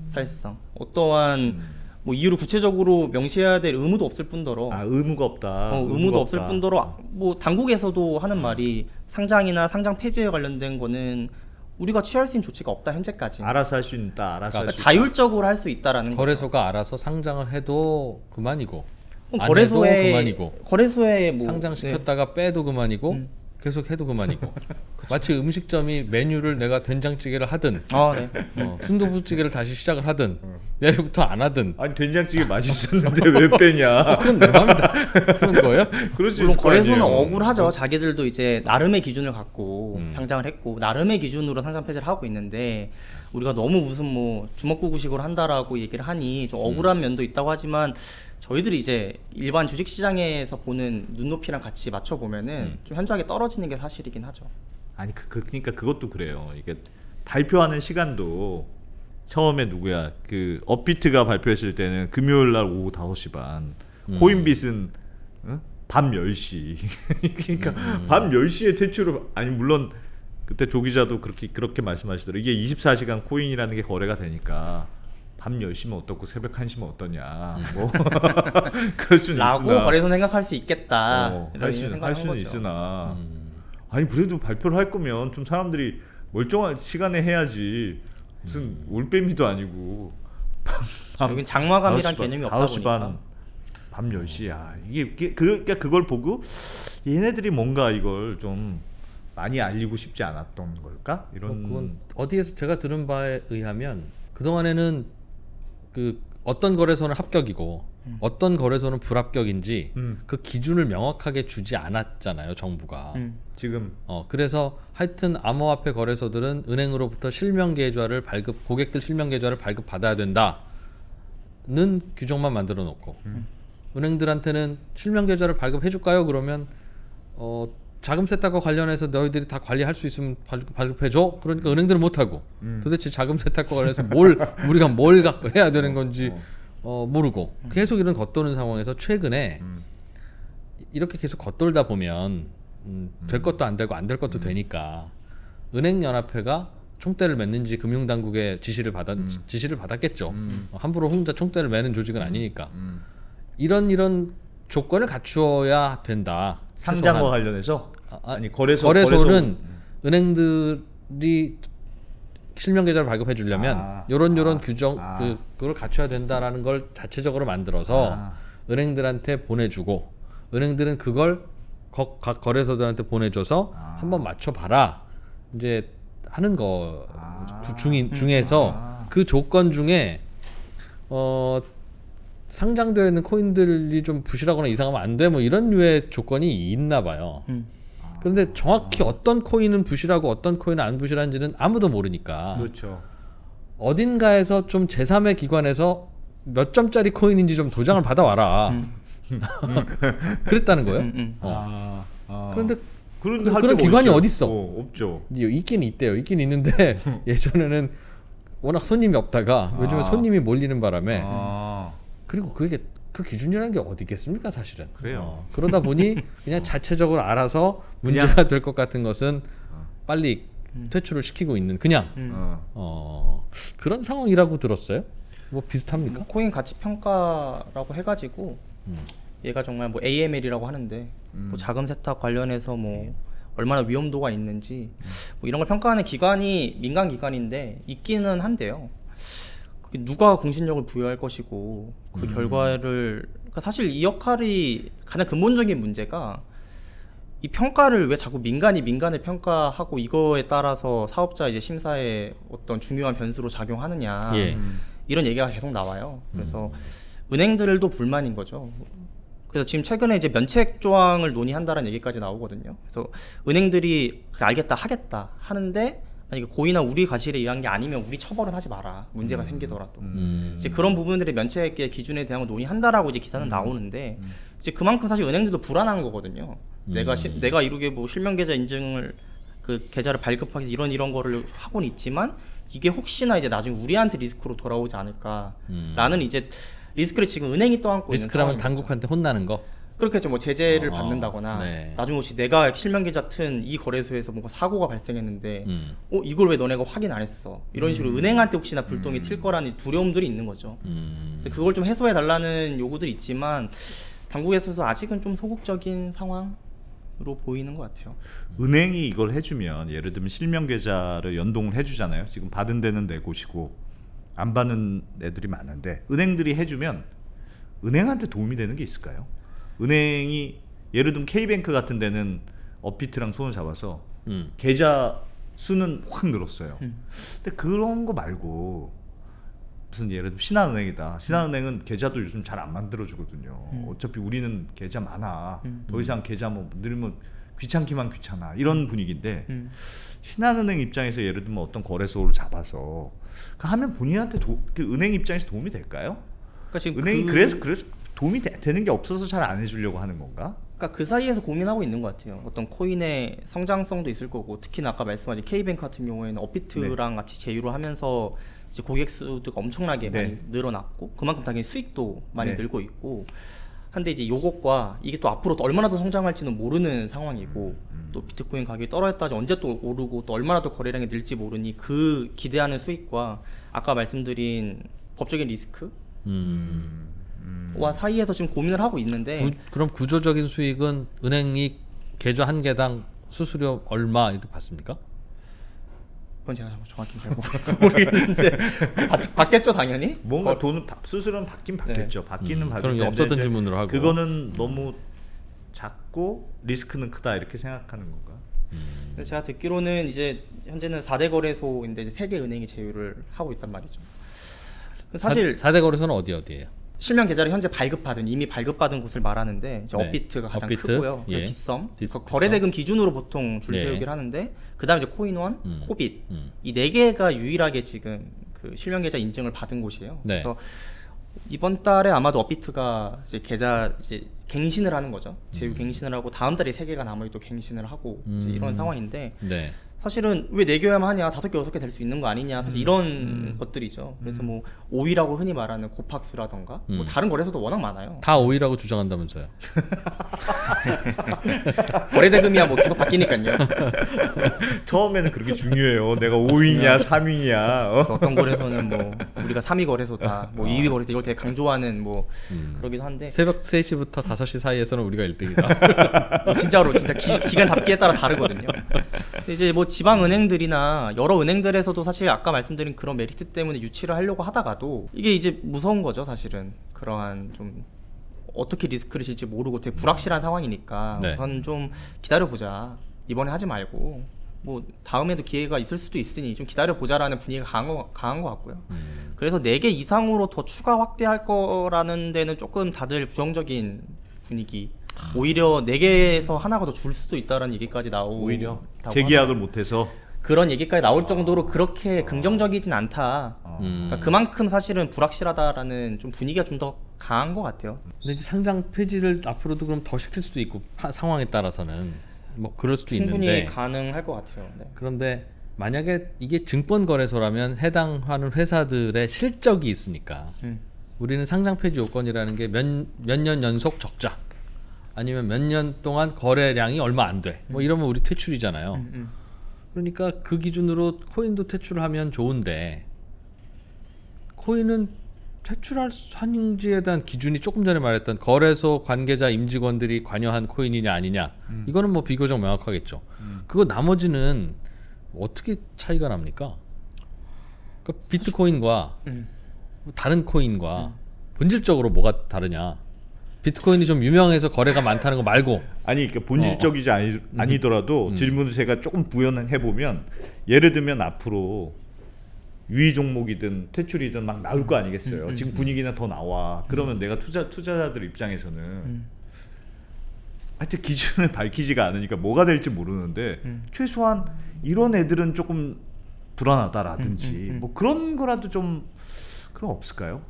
사실상. 어떠한 뭐 이유를 구체적으로 명시해야 될 의무도 없을 뿐더러 아 의무가 없다. 어, 의무도 없을 뿐더러 뭐 당국에서도 하는 말이 상장이나 상장 폐지에 관련된 거는 우리가 취할 수 있는 조치가 없다 현재까지 알아서 할 수 있다. 알아서 그러니까 할수 있다. 자율적으로 할 수 있다라는 거죠. 거래소가 알아서 상장을 해도 그만이고 거래소에 해도 그만이고 거래소에 뭐 상장시켰다가 빼도 그만이고 음. 계속 해도 그만이고 마치 음식점이 메뉴를 내가 된장찌개를 하든 네. 아, 네. 어, 순두부찌개를 다시 시작을 하든 내일부터 안 하든 아니 된장찌개 맛있었는데 왜 빼냐? 그건 내 맘이다 그런 거예요? 그럴 수 물론 거 거래소는 아니에요. 억울하죠. 자기들도 이제 나름의 기준을 갖고 음. 상장을 했고 나름의 기준으로 상장 폐지를 하고 있는데 우리가 너무 무슨 뭐 주먹구구식으로 한다라고 얘기를 하니 좀 억울한 면도 있다고 하지만 저희들이 이제 일반 주식 시장에서 보는 눈높이랑 같이 맞춰 보면은 음. 좀 현저하게 떨어지는 게 사실이긴 하죠. 아니 그, 그 그러니까 그것도 그래요. 이게 발표하는 시간도 처음에 누구야 그 업비트가 발표했을 때는 금요일 날 오후 5시 반, 음. 코인빗은 어? 밤 10시. 그러니까 음. 밤 10시에 퇴출을 아니 물론 그때 조 기자도 그렇게 그렇게 말씀하시더라고요. 이게 24시간 코인이라는 게 거래가 되니까 밤 10시면 어떻고 새벽 1시면 어떠냐. 뭐 그럴 수는 라고 있으나 거래소 생각할 수 있겠다. 어, 할 수는 생각을 할한 수는 거죠. 있으나 음. 아니 그래도 발표를 할 거면 좀 사람들이 멀쩡한 시간에 해야지 무슨 음. 올빼미도 아니고 여긴 장마감이란 5시 반, 개념이 없다 5시 보니까. 반, 밤 10시야 이게, 이게 그, 그러니까 그걸 보고 얘네들이 뭔가 이걸 좀 많이 알리고 싶지 않았던 걸까 이런 어, 그건 어디에서 제가 들은 바에 의하면 그 동안에는 그 어떤 거래소는 합격이고 어떤 거래소는 불합격인지 음. 그 기준을 명확하게 주지 않았잖아요 정부가. 음. 지금 어 그래서 하여튼 암호화폐 거래소들은 은행으로부터 실명 계좌를 발급 고객들 실명 계좌를 발급 받아야 된다는 규정만 만들어 놓고 은행들한테는 실명 계좌를 발급해 줄까요? 그러면 어 자금 세 탁과 관련해서 너희들이 다 관리할 수 있으면 발급, 해줘 그러니까 은행들은 못 하고 도대체 자금 세 탁과 관련해서 뭘 우리가 뭘 갖고 해야 되는 건지 어 모르고 계속 이런 겉도는 상황에서 최근에 음. 이렇게 계속 겉돌다 보면 음, 될 것도 안 되고 안 될 것도 되니까 은행 연합회가 총대를 맺는지 금융당국의 지시를 받았 음. 지시를 받았겠죠. 어, 함부로 혼자 총대를 매는 조직은 아니니까 음. 이런 이런 조건을 갖추어야 된다. 상장과. 관련해서 아, 아, 아니 거래소 거래소는 은행들이 실명 계좌를 발급해 주려면 아, 요런 요런 아, 규정 아. 그 그걸 갖춰야 된다라는 걸 자체적으로 만들어서 아. 은행들한테 보내주고 은행들은 그걸 거, 각 거래소들한테 보내줘서 아. 한번 맞춰봐라 이제 하는 거 중인 중에서 아. 그 조건 중에 어 상장되어 있는 코인들이 좀 부실하거나 이상하면 안 돼 뭐 이런 류의 조건이 있나 봐요. 음. 그런데 정확히 어떤 코인은 부실하고 어떤 코인은 안 부실한지는 아무도 모르니까 그렇죠. 어딘가에서 좀 제3의 기관에서 몇 점짜리 코인인지 좀 도장을 받아와라. 그랬다는 거예요. 음, 음. 어. 아, 아. 그런데 그런, 그- 할 그런 데가 기관이 어딨어요? 어딨어? 어, 없죠. 있긴 있대요. 있긴 있는데 예전에는 워낙 손님이 없다가 요즘에 아. 손님이 몰리는 바람에 아, 그리고 그게 그 기준이라는 게 어디 있겠습니까 사실은 그래요. 어, 그러다 보니 그냥 자체적으로 알아서 문제가 될 것 같은 것은 빨리 퇴출을 시키고 있는 그냥 음. 어. 어, 그런 상황이라고 들었어요 뭐 비슷합니까 코인 가치 평가라고 해가지고 음. 얘가 정말 뭐 AML이라고 하는데 음. 뭐 자금 세탁 관련해서 뭐 얼마나 위험도가 있는지 음. 뭐 이런 걸 평가하는 기관이 민간 기관인데 있기는 한데요. 그게 누가 공신력을 부여할 것이고 그 음. 결과를 그러니까 사실 이 역할이 가장 근본적인 문제가 이 평가를 왜 자꾸 민간이 민간을 평가하고 이거에 따라서 사업자 이제 심사에 어떤 중요한 변수로 작용하느냐 예. 이런 얘기가 계속 나와요. 그래서 은행들도 불만인 거죠. 그래서 지금 최근에 이제 면책 조항을 논의한다는 얘기까지 나오거든요. 그래서 은행들이 그래 알겠다 하겠다 하는데 아니 그 고의나 우리 과실에 의한 게 아니면 우리 처벌은 하지 마라. 문제가 생기더라도. 음. 이제 그런 부분들의 면책의 기준에 대한 걸 논의한다라고 이제 기사는 나오는데 이제 그만큼 사실 은행들도 불안한 거거든요. 내가 시, 내가 이렇게 뭐 실명 계좌 인증을 그 계좌를 발급하기 위해서 이런 이런 거를 하고는 있지만 이게 혹시나 이제 나중에 우리한테 리스크로 돌아오지 않을까라는 이제 리스크를 지금 은행이 떠안고 리스크라면. 당국한테 혼나는 거 그렇겠죠. 뭐 제재를 어, 받는다거나 네. 나중에 혹시 내가 실명 계좌 튼 이 거래소에서 뭔가 사고가 발생했는데 음. 어 이걸 왜 너네가 확인 안 했어? 이런 식으로 은행한테 혹시나 불똥이 튈 거라는 두려움들이 있는 거죠. 음. 그걸 좀 해소해 달라는 요구들이 있지만 당국에서도 아직은 좀 소극적인 상황으로 보이는 것 같아요. 은행이 이걸 해주면 예를 들면 실명 계좌를 연동을 해주잖아요. 지금 받은 데는 내 곳이고 안 받는 애들이 많은데 은행들이 해주면 은행한테 도움이 되는 게 있을까요? 은행이 예를 들면 K뱅크 같은 데는 업비트랑 손을 잡아서 음. 계좌 수는 확 늘었어요. 근데 그런 거 말고 무슨 예를 들면 신한은행이다. 신한은행은 계좌도 요즘 잘 안 만들어주거든요. 어차피 우리는 계좌 많아. 더 이상 계좌 뭐 늘면 귀찮기만 귀찮아. 이런 분위기인데 음. 신한은행 입장에서 예를 들면 어떤 거래소를 잡아서 그 하면 본인한테 도, 그 은행 입장에서 도움이 될까요? 그러니까 지금 은행이 그, 그... 래서 그래서 도움이 되, 되는 게 없어서 잘 안 해주려고 하는 건가? 그러니까 그 사이에서 고민하고 있는 것 같아요. 어떤 코인의 성장성도 있을 거고 특히나 아까 말씀하신 K뱅크 같은 경우에는 업비트랑 같이 제휴를 하면서 이제 고객 수도 엄청나게 네. 많이 늘어났고 그만큼 당연히 수익도 많이 네. 늘고 있고 한데 이제 요것과 이게 또 앞으로 또 얼마나 더 성장할지는 모르는 상황이고 음, 또 비트코인 가격이 떨어졌다지 언제 또 오르고 또 얼마나 더 거래량이 늘지 모르니 그 기대하는 수익과 아까 말씀드린 법적인 리스크 음. 와 사이에서 지금 고민을 하고 있는데 구, 그럼 구조적인 수익은 은행이 계좌 한 개당 수수료 얼마 이렇게 받습니까? 그건 제가 정확히 잘 모르겠는데 받, 받겠죠 당연히 뭔가 돈은 바- 수수료는 받긴 받겠죠. 받기는 음, 받을 그럼 텐데 없었던 질문으로 하고. 그거는 너무 작고 리스크는 크다 이렇게 생각하는 건가? 근데 제가 듣기로는 이제 현재는 4대 거래소인데 이제 세개 은행이 제휴를 하고 있단 말이죠. 사실 사, 대 거래소는 어디 어디예요? 실명 계좌를 현재 발급받은 이미 발급받은 곳을 말하는데 이제 네. 업비트가 가장 업비트, 크고요. 예. 그 빗썸, 디- 그 거래 대금 기준으로 보통 줄 네. 세우기를 하는데 그다음에 이제 코인원, 음. 코빗 음. 이네 개가 유일하게 지금 그 실명 계좌 인증을 받은 곳이에요. 네. 그래서 이번 달에 아마도 업비트가 이제 계좌 이제 갱신을 하는 거죠. 제휴 갱신을 하고 다음 달에 세 개가 남아 또 갱신을 하고 이제 음. 이런 상황인데 네. 사실은 왜 네 개야만 하냐 다섯 개 여섯 개 될 수 있는 거 아니냐 사실 이런 것들이죠. 그래서 뭐 오이라고 흔히 말하는 고팍스라던가 뭐 음. 다른 거래소도 워낙 많아요. 다 오이라고 주장한다면서요. 거래 대금이야 뭐 계속 바뀌니까요. 처음에는 그렇게 중요해요. 내가 5위냐 3위냐. 어? 어떤 거래소는 뭐 우리가 3위 거래소다, 뭐 2위 거래소 이걸 되게 강조하는 뭐 그러기도 한데 새벽 3시부터 5시 사이에서는 우리가 1등이다. 뭐 진짜로 진짜 기, 기간 잡기에 따라 다르거든요. 이제 뭐 지방 은행들이나 여러 은행들에서도 사실 아까 말씀드린 그런 메리트 때문에 유치를 하려고 하다가도 이게 이제 무서운 거죠, 사실은 그러한 좀 어떻게 리스크를 질지 모르고 되게 불확실한 상황이니까 네. 우선 좀 기다려 보자. 이번에 하지 말고 뭐 다음에도 기회가 있을 수도 있으니 좀 기다려 보자라는 분위기가 강한 거, 강한 것 같고요. 그래서 4개 이상으로 더 추가 확대할 거라는 데는 조금 다들 부정적인 분위기. 오히려 4개에서 하나가 더 줄 수도 있다라는 얘기까지 나오고 오히려 재계약을 못해서 그런 얘기까지 나올 정도로 그렇게 긍정적이진 않다. 음. 그러니까 그만큼 사실은 불확실하다라는 좀 분위기가 좀 더 강한 것 같아요. 근데 이제 상장 폐지를 앞으로도 그럼 더 시킬 수도 있고 하- 상황에 따라서는 뭐 그럴 수도 충분히 있는데 가능할 것 같아요. 네. 그런데 만약에 이게 증권 거래소라면 해당하는 회사들의 실적이 있으니까 음. 우리는 상장 폐지 요건이라는 게 몇 몇년 연속 적자 아니면 몇 년 동안 거래량이 얼마 안 돼. 뭐 이러면 우리 퇴출이잖아요. 음, 음. 그러니까 그 기준으로 코인도 퇴출하면 좋은데 코인은 퇴출할 수- 하는지에 대한 기준이 조금 전에 말했던 거래소 관계자 임직원들이 관여한 코인이냐 아니냐 이거는 뭐 비교적 명확하겠죠. 그거 나머지는 어떻게 차이가 납니까? 그 비트코인과 음. 다른 코인과 본질적으로 뭐가 다르냐? 비트코인이 좀 유명해서 거래가 많다는 거 말고. 아니 그러니까 본질적이지 아니, 아니더라도 질문을 제가 조금 부연해 보면 예를 들면 앞으로 유의 종목이든 퇴출이든 막 나올 거 아니겠어요. 지금 분위기는 더 나와. 그러면 내가 투자 투자자들 입장에서는 하여튼 기준을 밝히지가 않으니까 뭐가 될지 모르는데 최소한 이런 애들은 조금 불안하다라든지 뭐 그런 거라도 좀 그런 거 없을까요?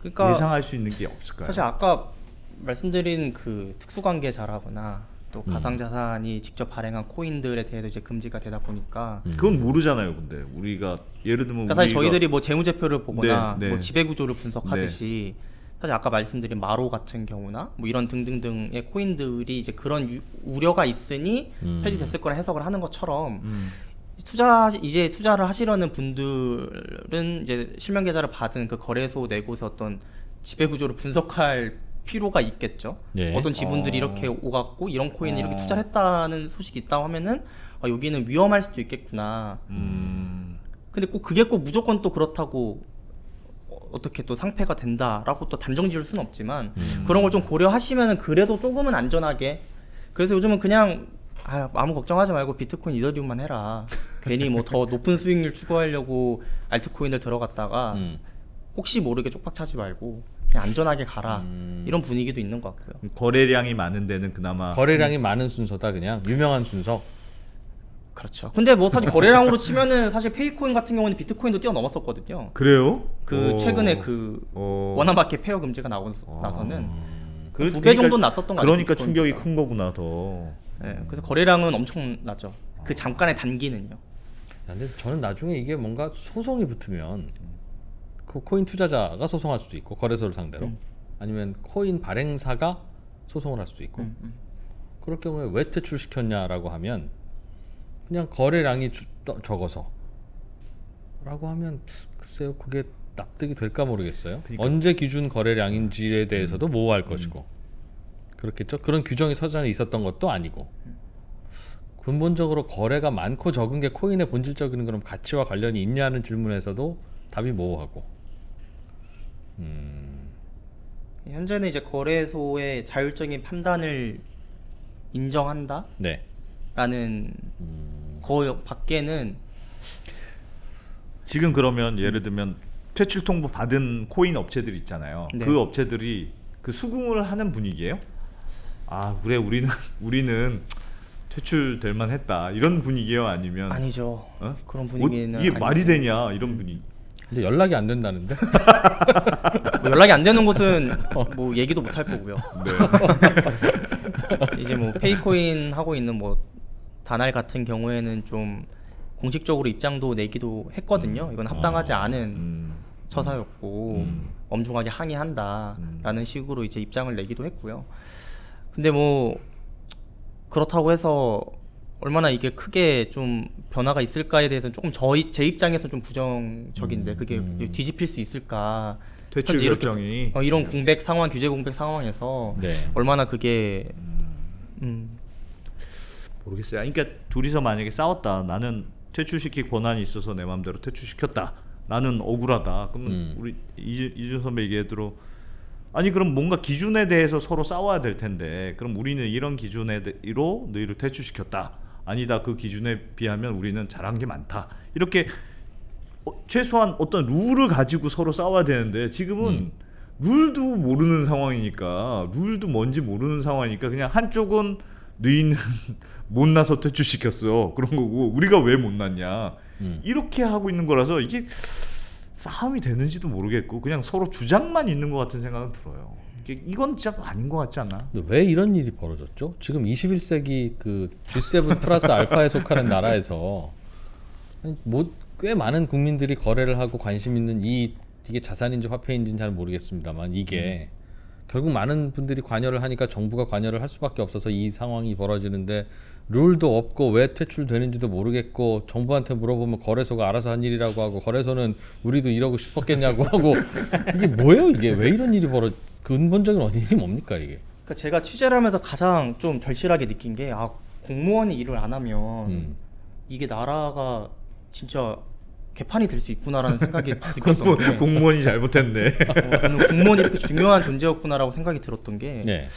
그러니까 예상할 수 있는 게 없을까요? 사실 아까 말씀드린 그 특수관계자라거나 또 음. 가상자산이 직접 발행한 코인들에 대해서 이제 금지가 되다 보니까 그건 모르잖아요. 근데 우리가 예를 들면 그러니까 사실 우리가 저희들이 뭐 재무제표를 보거나 네, 네. 뭐 지배구조를 분석하듯이 사실 아까 말씀드린 마로 같은 경우나 뭐 이런 등등등의 코인들이 이제 그런 유- 우려가 있으니 음. 폐지됐을 거라 해석을 하는 것처럼 음. 투자 이제 투자를 하시려는 분들은 이제 실명 계좌를 받은 그 거래소 네 곳의 어떤 지배 구조를 분석할 필요가 있겠죠. 예. 어떤 지분들이 어. 이렇게 오갔고 이런 코인을 이렇게 어. 투자를 했다는 소식이 있다고 하면은 아, 여기는 위험할 수도 있겠구나. 음. 근데 꼭 그게 꼭 무조건 또 그렇다고 어, 어떻게 또 상패가 된다라고 또 단정 지을 수는 없지만 그런 걸 좀 고려하시면은 그래도 조금은 안전하게 그래서 요즘은 그냥 아, 아무 걱정하지 말고 비트코인 이더리움만 해라 괜히 뭐 더 높은 수익률 추구하려고 알트코인을 들어갔다가 음. 혹시 모르게 쪽박 차지 말고 그냥 안전하게 가라 음. 이런 분위기도 있는 것 같고요 거래량이 많은 데는 그나마 거래량이 많은 순서다 그냥 유명한 순서. 그렇죠 근데 뭐 사실 거래량으로 치면은 사실 페이코인 같은 경우는 비트코인도 뛰어넘었었거든요 그래요? 그 어. 최근에 그 어. 원화마켓 페어 금지가 나고 나서는 그- 두배 정도는 났었던 거 그러니까 충격이. 큰 거구나 더. 예, 그래서 거래량은 엄청 나죠. 그 잠깐의 단기는요. 근데 저는 나중에 이게 뭔가 소송이 붙으면 그 코인 투자자가 소송할 수도 있고 거래소를 상대로 음. 아니면 코인 발행사가 소송을 할 수도 있고 음, 음. 그럴 경우에 왜 퇴출시켰냐라고 하면 그냥 거래량이 주- 떠- 적어서 라고 하면 글쎄요 그게 납득이 될까 모르겠어요 그러니까. 언제 기준 거래량인지에 대해서도 음. 모호할 것이고 그렇겠죠 그런 규정이 서장에 있었던 것도 아니고 근본적으로 거래가 많고 적은 게 코인의 본질적인 그런 가치와 관련이 있냐는 질문에서도 답이 모호하고 음, 현재는 이제 거래소의 자율적인 판단을 인정한다라는 네거 밖에는 지금 그러면 예를 들면 퇴출 통보 받은 코인 업체들 있잖아요. 네. 그 업체들이 그 수긍을 하는 분위기예요? 아 그래 우리는 우리는 퇴출될 만했다 이런 분위기요 아니면 아니죠. 어? 그런 뭐, 분위기는 이게 아니죠. 말이 되냐 이런 분위기. 근데 연락이 안 된다는데 뭐 연락이 안 되는 곳은 뭐 얘기도 못 할 거고요. 네. 이제 뭐 페이코인 하고 있는 뭐 다날 같은 경우에는 좀 공식적으로 입장도 내기도 했거든요. 이건 합당하지 않은 음. 처사였고 음. 엄중하게 항의한다라는 식으로 이제 입장을 내기도 했고요. 근데 뭐 그렇다고 해서 얼마나 이게 크게 좀 변화가 있을까에 대해서는 조금 저희 제 입장에서 좀 부정적인데 그게 뒤집힐 수 있을까? 이렇게 결정이 어, 이런 공백 상황 규제 공백 상황에서 네. 얼마나 그게 음, 모르겠어요. 그러니까 둘이서 만약에 싸웠다. 나는 퇴출시킬 권한이 있어서 내 마음대로 퇴출시켰다. 나는 억울하다. 그러면 음. 우리 이준, 이준 선배 얘기대로 아니 그럼 뭔가 기준에 대해서 서로 싸워야 될 텐데 그럼 우리는 이런 기준으로 너희를 퇴출시켰다. 아니다. 그 기준에 비하면 우리는 잘한 게 많다. 이렇게 어, 최소한 어떤 룰을 가지고 서로 싸워야 되는데 지금은 룰도 모르는 상황이니까 룰도 뭔지 모르는 상황이니까 그냥 한쪽은 너희는 못나서 퇴출시켰어 그런 거고 우리가 왜 못났냐 음. 이렇게 하고 있는 거라서 이게 싸움이 되는지도 모르겠고 그냥 서로 주장만 있는 것 같은 생각은 들어요. 이건 진짜 아닌 것 같지 않나? 왜 이런 일이 벌어졌죠? 지금 21세기 그 G7 플러스 알파에 속하는 나라에서 뭐, 꽤 많은 국민들이 거래를 하고 관심 있는 이 이게 자산인지 화폐인지는 잘 모르겠습니다만 이게 결국 많은 분들이 관여를 하니까 정부가 관여를 할 수밖에 없어서 이 상황이 벌어지는데 룰도 없고 왜 퇴출되는지도 모르겠고 정부한테 물어보면 거래소가 알아서 한 일이라고 하고 거래소는 우리도 이러고 싶었겠냐고 하고 이게 뭐예요 이게 왜 이런 일이 벌어 근본적인 원인이 뭡니까 이게 그러니까 제가 취재를 하면서 가장 좀 절실하게 느낀 게 아 공무원이 일을 안 하면 음. 이게 나라가 진짜 개판이 될 수 있구나라는 생각이 공무원, 게 공무원이 잘못했네. 어, 저는 공무원이 이렇게 중요한 존재였구나라고 생각이 들었던 게이 네.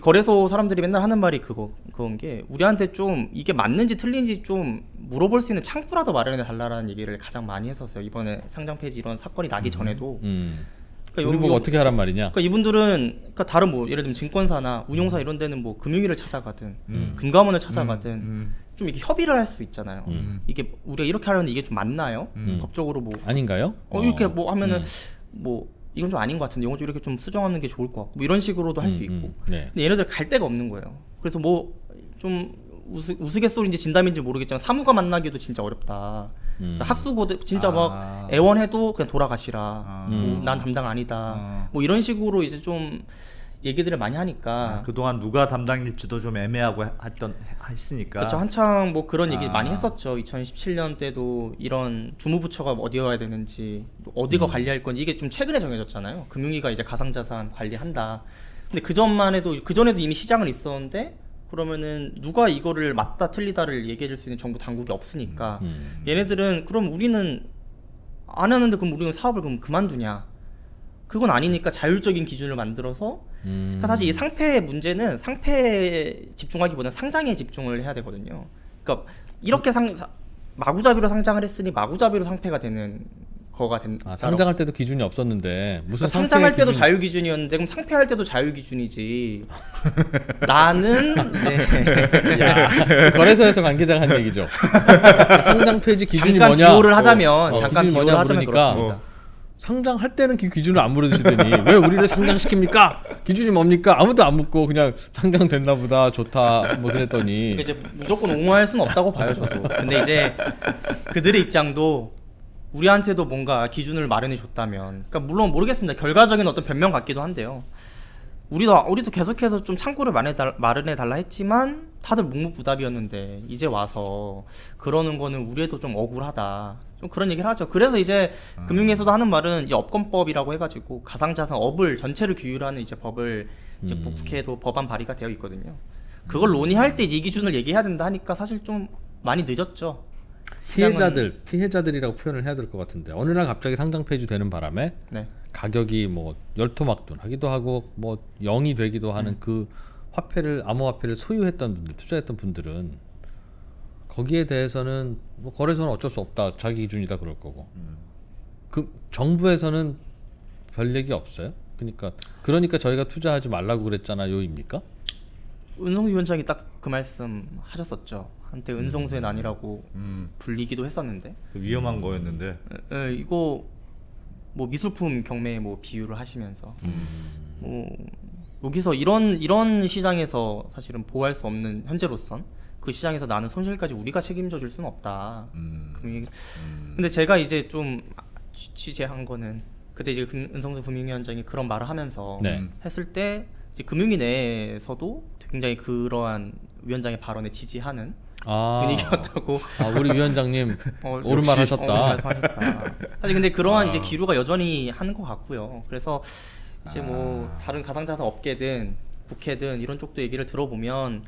거래소 사람들이 맨날 하는 말이 그거 그건 게 우리한테 좀 이게 맞는지 틀린지 좀 물어볼 수 있는 창구라도 마련해 달라라는 얘기를 가장 많이 했었어요 이번에 상장 폐지 이런 사건이 나기 전에도 음. 그러니까 우리 보고 요- 어떻게 하란 말이냐 그러니까 이분들은 그러니까 다른 뭐 예를 들면 증권사나 운용사 이런 데는 뭐 금융위를 찾아가든 음. 금감원을 찾아가든 음. 좀 이게 협의를 할 수 있잖아요. 음. 이게 우리가 이렇게 하려는데 이게 좀 맞나요? 음. 법적으로 뭐 아닌가요? 어, 이렇게 뭐 하면은 음. 뭐 이건 좀 아닌 것 같은데 이건 좀 이렇게 좀 수정하는 게 좋을 것 같고 뭐 이런 식으로도 할수 음, 있고 음. 네. 근데 얘네들 갈 데가 없는 거예요. 그래서 뭐좀 우스, 우스갯소리인지 진담인지 모르겠지만 사무가 만나기도 진짜 어렵다. 음. 학수고대 진짜 아. 막 애원해도 그냥 돌아가시라. 아. 뭐 난 담당 아니다. 아. 뭐 이런 식으로 이제 좀 얘기들을 많이 하니까 아, 그동안 누가 담당일지도 좀 애매하고 했던 했으니까. 그렇죠 한창 뭐 그런 얘기 아. 많이 했었죠 2017년 때도 이런 주무부처가 어디 가야 되는지 어디가 관리할 건지 이게 좀 최근에 정해졌잖아요 금융위가 이제 가상자산 관리한다 근데 그 전만 해도 그 전에도 이미 시장은 있었는데 그러면은 누가 이거를 맞다 틀리다를 얘기해 줄 수 있는 정부 당국이 없으니까 음. 얘네들은 그럼 우리는 안 하는데 그럼 우리는 사업을 그럼 그만두냐 그건 아니니까 자율적인 기준을 만들어서 음. 그러니까 사실 이 상패의 문제는 상패에 집중하기보다는 상장에 집중을 해야 되거든요. 그러니까 이렇게 상 사- 마구잡이로 상장을 했으니 마구잡이로 상패가 되는 거가 된. 아, 상장할 때도 기준이 없었는데 무슨 그러니까 상장할 때도 기준- 자유 기준이었는데 그럼 상패할 때도 자유 기준이지. 나는 이제 야, 그 거래소에서 관계자가 한 얘기죠. 상장 폐지 기준이 잠깐 뭐냐? 기호를 하자면 어, 잠깐 기호를 뭐냐 하자면 물으니까 그렇습니다. 상장할 때는 그 기준을 안 물어주시더니 왜 우리를 상장시킵니까? 기준이 뭡니까? 아무도 안 묻고 그냥 상장됐나 보다 좋다 뭐 그랬더니 그러니까 이제 무조건 옹호할 수는 없다고 봐요 저도. 근데 이제 그들의 입장도 우리한테도 뭔가 기준을 마련해 줬다면, 그러니까 물론 모르겠습니다. 결과적인 어떤 변명 같기도 한데요. 우리도 우리도 계속해서 좀 창구를 마련해 달- 달라 했지만 다들 묵묵부답이었는데 이제 와서 그러는 거는 우리에도 좀 억울하다. 좀 그런 얘기를 하죠. 그래서 이제 금융에서도 하는 말은 이제 업권법이라고 해가지고 가상자산 업을 전체를 규율하는 이제 법을 이제 음. 국회에도 법안 발의가 되어 있거든요. 그걸 논의할 때 이 기준을 얘기해야 된다 하니까 사실 좀 많이 늦었죠. 피해자들 피해자들이라고 표현을 해야 될 것 같은데 어느 날 갑자기 상장 폐지 되는 바람에 네. 가격이 뭐 열토막돈하기도 하고 뭐 0이 되기도 음. 하는 그 화폐를 암호화폐를 소유했던 분들 투자했던 분들은 거기에 대해서는 뭐 거래소는 어쩔 수 없다 자기 기준이다 그럴 거고 그 정부에서는 별 얘기 없어요. 그러니까 그러니까 저희가 투자하지 말라고 그랬잖아요입니까? 은성수 위원장이 딱 그 말씀 하셨었죠. 한때 은성수의 난이라고 음, 불리기도 했었는데 위험한 거였는데. 에, 에, 이거 뭐 미술품 경매에 뭐 비유를 하시면서 뭐 여기서 이런 이런 시장에서 사실은 보호할 수 없는 현재로선 그 시장에서 나는 손실까지 우리가 책임져 줄 수는 없다. 음. 금융- 근데 제가 이제 좀 취- 취재한 거는 그때 이제 금- 은성수 금융위원장이 그런 말을 하면서 네. 했을 때 이제 금융위 내에서도 굉장히 그러한 위원장의 발언에 지지하는 아, 분위기였다고 아, 우리 위원장님 어, 옳은 말 하셨다. 어, 말씀하셨다. 사실 근데 그러한 아. 이제 기류가 여전히 하는 것 같고요. 그래서 이제 뭐 아. 다른 가상자산 업계든 국회든 이런 쪽도 얘기를 들어보면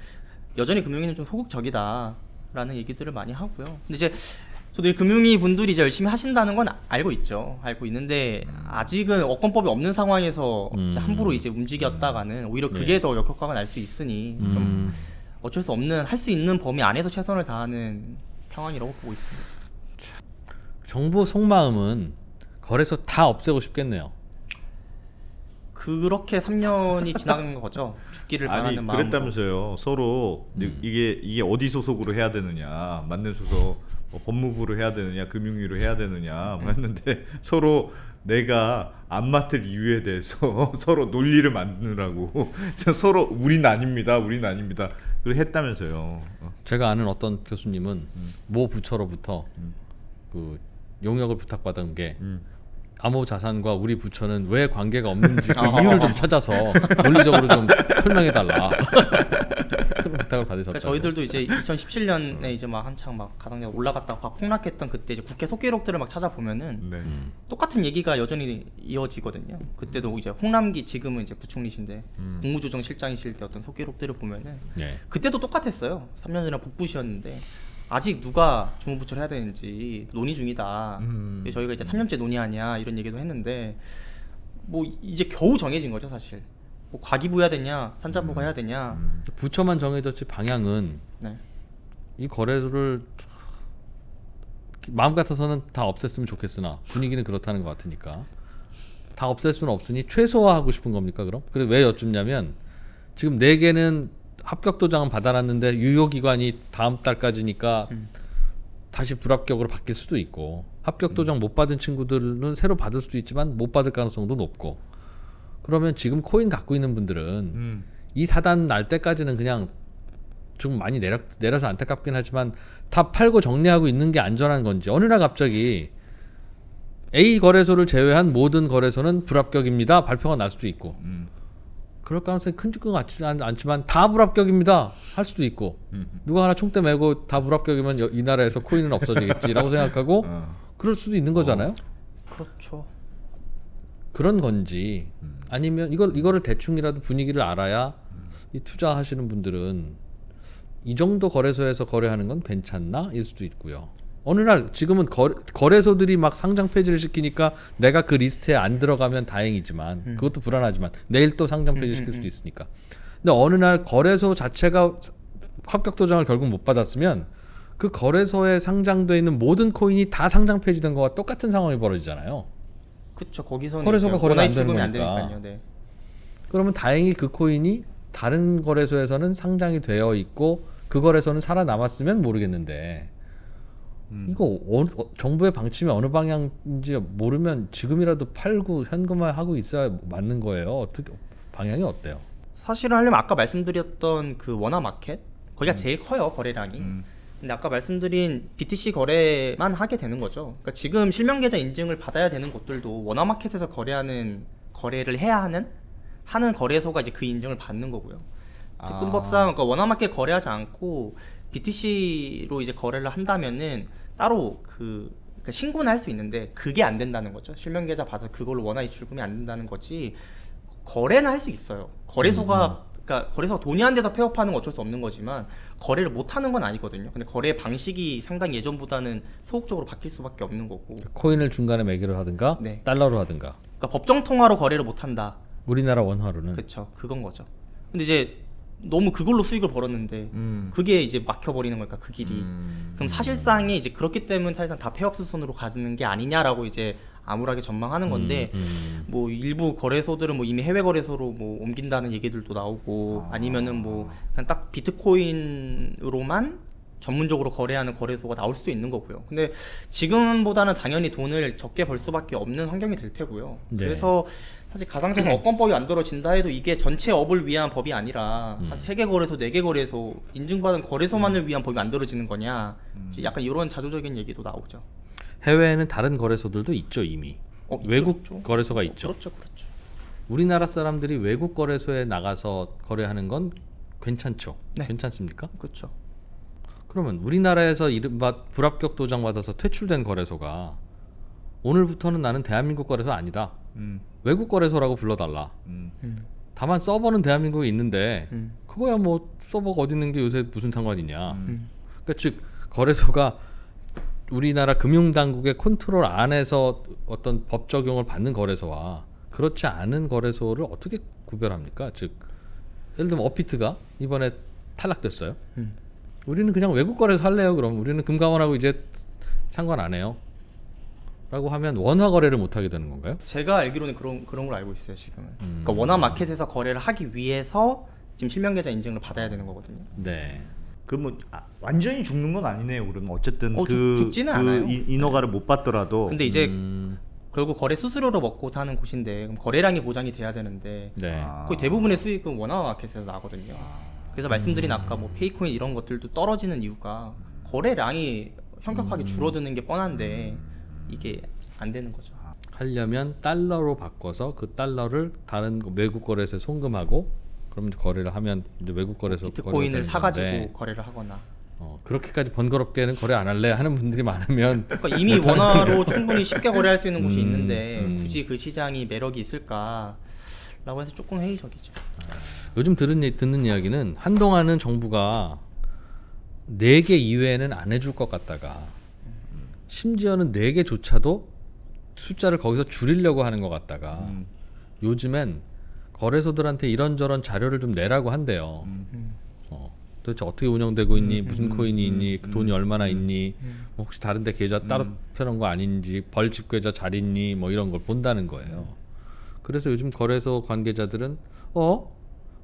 여전히 금융위는 좀 소극적이다라는 얘기들을 많이 하고요. 근데 이제 저도 이 금융위 분들이 이제 열심히 하신다는 건 알고 있죠. 알고 있는데 아직은 어권법이 없는 상황에서 이제 음. 함부로 이제 움직였다가는 오히려 그게 네. 더 역효과가 날 수 있으니 좀 음, 어쩔 수 없는 할 수 있는 범위 안에서 최선을 다하는 상황이라고 보고 있습니다. 정부 속마음은 거래소 다 없애고 싶겠네요. 그렇게 3년이 지나간 거죠. 죽기를 바라는 마음으로. 그랬다면서요. 서로 음. 이게 이게 어디 소속으로 해야 되느냐, 맞는 소속 뭐 법무부로 해야 되느냐, 금융위로 해야 되느냐, 뭐 했는데 서로 내가 안 맡을 이유에 대해서 서로 논리를 만드느라고 서로 우린 아닙니다, 우린 아닙니다. 그걸 했다면서요. 어. 제가 아는 어떤 교수님은 음. 모 부처로부터 그 용역을 부탁받은 게 음. 암호 자산과 우리 부처는 왜 관계가 없는지 그 아. 이유를 좀 찾아서 논리적으로 좀 설명해 달라. 그런 부탁을 받으셨다. 그러니까 저희들도 이제 2017년에 이제 막 한창 막 가상자 올라갔다가 막 폭락했던 그때 이제 국회 속기록들을 막 찾아보면은 네. 음. 똑같은 얘기가 여전히 이어지거든요. 그때도 이제 홍남기 지금은 이제 부총리신데 음. 국무조정실장이실 때 어떤 속기록들을 보면은 네. 그때도 똑같았어요. 3년 전에 복부시였는데 아직 누가 주무부처를 해야 되는지 논의 중이다. 음. 저희가 이제 3년째 논의하냐 이런 얘기도 했는데 뭐 이제 겨우 정해진 거죠 사실. 뭐 과기부 해야 되냐, 산자부가 해야 되냐. 부처만 정해졌지 방향은 네. 이 거래소를 마음 같아서는 다 없앴으면 좋겠으나 분위기는 그렇다는 것 같으니까 다 없앨 수는 없으니 최소화하고 싶은 겁니까 그럼? 그래 왜 여쭙냐면 지금 네 개는 합격 도장은 받아놨는데 유효 기간이 다음 달까지니까 다시 불합격으로 바뀔 수도 있고 합격 도장 못 받은 친구들은 새로 받을 수도 있지만 못 받을 가능성도 높고 그러면 지금 코인 갖고 있는 분들은 음. 이 사단 날 때까지는 그냥 좀 많이 내려, 내려서 안타깝긴 하지만 다 팔고 정리하고 있는 게 안전한 건지 어느 날 갑자기 A 거래소를 제외한 모든 거래소는 불합격입니다 발표가 날 수도 있고 음. 그럴 가능성이 큰 것 같지 않- 않지만 다 불합격입니다 할 수도 있고 음. 누가 하나 총대 메고 다 불합격이면 여- 이 나라에서 코인은 없어지겠지라고 생각하고 어. 그럴 수도 있는 거잖아요 그렇죠. 그런 건지 음. 아니면 이걸 이거를 대충이라도 분위기를 알아야 이 투자하시는 분들은 이 정도 거래소에서 거래하는 건 괜찮나 일 수도 있고요. 어느 날 지금은 거래, 거래 소들이 막 상장 폐지를 시키니까 내가 그 리스트에 안 들어가면 다행이지만 그것도 불안하지만 내일 또 상장 폐지 시킬 수도 있으니까. 근데 어느 날 거래소 자체가 합격 도장을 결국 못 받았으면 그 거래소에 상장돼 있는 모든 코인이 다 상장 폐지된 거와 똑같은 상황이 벌어지잖아요. 그렇죠. 거기서는 거래소가 거래가 안 되는 거니까. 네. 그러면 다행히 그 코인이 다른 거래소에서는 상장이 되어 있고 그 거래소는 살아남았으면 모르겠는데 이거 어, 어, 정부의 방침이 어느 방향인지 모르면 지금이라도 팔고 현금화하고 있어야 맞는 거예요. 어떻게 방향이 어때요? 사실은 하려면 아까 말씀드렸던 그 원화 마켓 거기가 제일 커요 거래량이. 음. 근데 아까 말씀드린 BTC 거래만 하게 되는 거죠. 그러니까 지금 실명 계좌 인증을 받아야 되는 곳들도 원화 마켓에서 거래하는 거래를 해야 하는 하는 거래소가 이제 그 인증을 받는 거고요. 아. 특근법상 그러니까 원화 마켓 거래하지 않고 BTC로 이제 거래를 한다면은 따로 그 그러니까 신고는 할 수 있는데 그게 안 된다는 거죠. 실명 계좌 받아 그걸로 원화 입출금이 안 된다는 거지. 거래는 할 수 있어요. 거래소가 그러니까 거래소가 돈이 안 돼서 폐업하는 건 어쩔 수 없는 거지만 거래를 못 하는 건 아니거든요. 근데 거래 방식이 상당히 예전보다는 소극적으로 바뀔 수밖에 없는 거고. 코인을 중간에 매기를 하든가 네. 달러로 하든가 그러니까 법정 통화로 거래를 못 한다. 우리나라 원화로는 그렇죠. 그건 거죠. 근데 이제 너무 그걸로 수익을 벌었는데 음. 그게 이제 막혀버리는 거니까 그 길이. 음. 그럼 사실상이 이제 그렇기 때문에 사실상 다 폐업 수순으로 가지는 게 아니냐라고 이제 암울하게 전망하는 건데 음, 뭐 일부 거래소들은 뭐 이미 해외 거래소로 뭐 옮긴다는 얘기들도 나오고 아 니면은 뭐 그냥 딱 비트코인으로만 전문적으로 거래하는 거래소가 나올 수도 있는 거고요. 근데 지금보다는 당연히 돈을 적게 벌 수밖에 없는 환경이 될 테고요. 네. 그래서 사실 가상자산 업권법이 만들어진다 해도 이게 전체 업을 위한 법이 아니라 음. 한세 개 거래소, 네 개 거래소 인증받은 거래소만을 위한 법이 만들어지는 거냐? 약간 이런 자조적인 얘기도 나오죠. 해외에는 다른 거래소들도 있죠 이미. 어, 있죠, 외국 있죠. 거래소가 어, 있죠. 그렇죠, 그렇죠. 우리나라 사람들이 외국 거래소에 나가서 거래하는 건 괜찮죠. 네. 괜찮습니까? 그렇죠. 그러면 우리나라에서 이른바 불합격 도장 받아서 퇴출된 거래소가 오늘부터는 나는 대한민국 거래소 아니다. 음, 외국 거래소라고 불러달라. 음. 다만 서버는 대한민국에 있는데 음. 그거야 뭐 서버가 어디 있는 게 요새 무슨 상관이냐. 음. 그러니까 즉 거래소가 우리나라 금융당국의 컨트롤 안에서 어떤 법 적용을 받는 거래소와 그렇지 않은 거래소를 어떻게 구별합니까? 즉 예를 들면 어피트가 이번에 탈락됐어요. 음. 우리는 그냥 외국 거래소 할래요. 그럼 우리는 금감원하고 이제 상관 안 해요. 라고 하면 원화 거래를 못 하게 되는 건가요? 제가 알기로는 그런 그런 걸 알고 있어요 지금은. 음. 그러니까 원화 마켓에서 거래를 하기 위해서 지금 실명 계좌 인증을 받아야 되는 거거든요. 네. 그뭐 아, 완전히 죽는 건 아니네요. 그러면 어쨌든 어, 그, 죽- 죽지는 그 않아요. 인- 인허가를 못 받더라도 근데 이제 음, 결국 거래 수수료로 먹고 사는 곳인데 그럼 거래량이 보장이 돼야 되는데 네. 아. 거의 대부분의 수익은 원화 마켓에서 나거든요. 그래서 말씀드린 아까 뭐 페이코인 이런 것들도 떨어지는 이유가 거래량이 현격하게 줄어드는 게 뻔한데 이게 안 되는 거죠. 하려면 달러로 바꿔서 그 달러를 다른 외국 거래소에 송금하고 그럼 거래를 하면 이제 외국 거래소 비트코인을 사가지고 거래를 하거나 어, 그렇게까지 번거롭게는 거래 안 할래 하는 분들이 많으면 그러니까 이미 원화로 충분히 쉽게 거래할 수 있는 곳이 음, 있는데 음. 굳이 그 시장이 매력이 있을까 라고 해서 조금 회의적이죠. 요즘 들은 얘- 듣는 이야기는 한동안은 정부가 네개 이외에는 안 해줄 것 같다가 심지어는 네 개조차도 숫자를 거기서 줄이려고 하는 것 같다가 음. 요즘엔 거래소들한테 이런저런 자료를 좀 내라고 한대요. 음. 어, 도대체 어떻게 운영되고 있니? 무슨 코인이 있니? 그 돈이 얼마나 있니? 뭐 혹시 다른 데 계좌 따로 펴놓은 거 아닌지 벌집 계좌 잘 있니? 뭐 이런 걸 본다는 거예요. 그래서 요즘 거래소 관계자들은 어?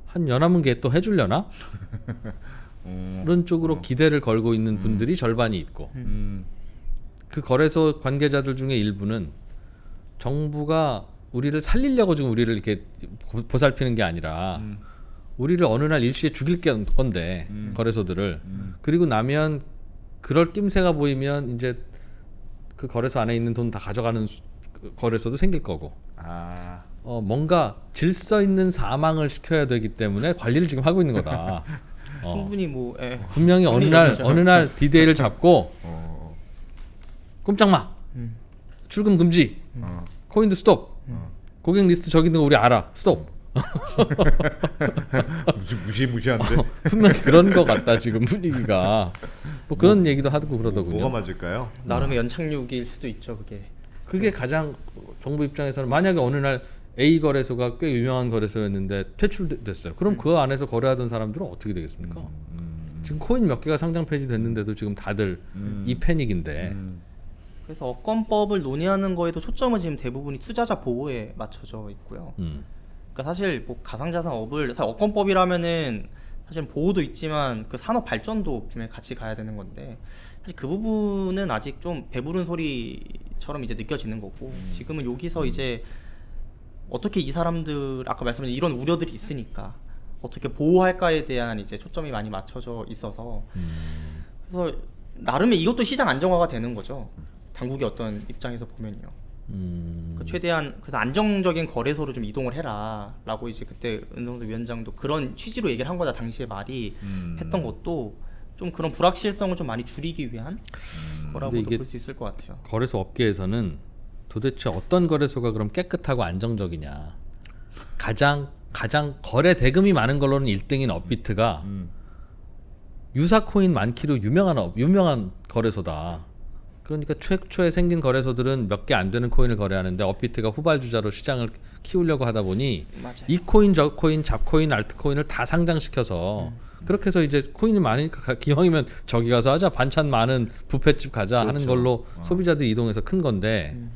한 연합은 개 또 해주려나? 어, 그런 쪽으로 기대를 걸고 있는 분들이 절반이 있고 음. 그 거래소 관계자들 중에 일부는 정부가 우리를 살리려고 지금 우리를 이렇게 보- 보살피는 게 아니라 음. 우리를 어느 날 일시에 죽일 게 건데 음. 거래소들을 음. 그리고 나면 그럴 낌새가 보이면 이제 그 거래소 안에 있는 돈 다 가져가는 수- 그 거래소도 생길 거고 아. 어 뭔가 질서 있는 사망을 시켜야 되기 때문에 관리를 지금 하고 있는 거다. 어. 충분히 뭐 예. 분명히 어느 날. 어느 날 디데이를 잡고 어. 꼼짝 마 음. 출금 금지 어. 코인도 스톱 고객 리스트 저기 있는 거 우리 알아 스톱 무시 무시 무시한데 분명히 그런 거 같다 지금 분위기가 뭐 그런 얘기도 하고 그러더군요. 뭐가 맞을까요? 나름의 연착륙일 수도 있죠 그게. 그게 가장 정부 입장에서는 만약에 어느 날 A 거래소가 꽤 유명한 거래소였는데 퇴출됐어요. 그럼 그 안에서 거래하던 사람들은 어떻게 되겠습니까? 음. 지금 코인 몇 개가 상장 폐지됐는데도 지금 다들 음. 이 패닉인데 음. 그래서 어권법을 논의하는 거에도 초점은 지금 대부분이 투자자 보호에 맞춰져 있고요. 음. 그러니까 사실 뭐 가상자산업을 사실 어권법이라면은 사실 보호도 있지만 그 산업 발전도 분명히 같이 가야 되는 건데 사실 그 부분은 아직 좀 배부른 소리처럼 이제 느껴지는 거고 지금은 여기서 이제 어떻게 이 사람들 아까 말씀드린 이런 우려들이 있으니까 어떻게 보호할까에 대한 이제 초점이 많이 맞춰져 있어서 그래서 나름의 이것도 시장 안정화가 되는 거죠. 당국의 어떤 입장에서 보면요. 음. 그 최대한 그래서 안정적인 거래소로 좀 이동을 해라라고 이제 그때 은성도 위원장도 그런 취지로 얘기를 한 거다 당시에 말이 음. 했던 것도 좀 그런 불확실성을 좀 많이 줄이기 위한 거라고도 근데 이게 볼수 있을 것 같아요. 거래소 업계에서는 도대체 어떤 거래소가 그럼 깨끗하고 안정적이냐 가장 가장 거래 대금이 많은 걸로는 1등인 업비트가 음. 유사 코인 많기로 유명한 업, 유명한 거래소다. 그러니까 최초에 생긴 거래소들은 몇 개 안 되는 코인을 거래하는데 업비트가 후발주자로 시장을 키우려고 하다 보니 맞아요. 이 코인 저 코인 잡 코인 알트 코인을 다 상장시켜서 음. 그렇게 해서 이제 코인이 많으니까 가- 기왕이면 저기 가서 하자 반찬 많은 뷔페집 가자 하는 그렇죠. 걸로 어. 소비자들이 이동해서 큰 건데 음.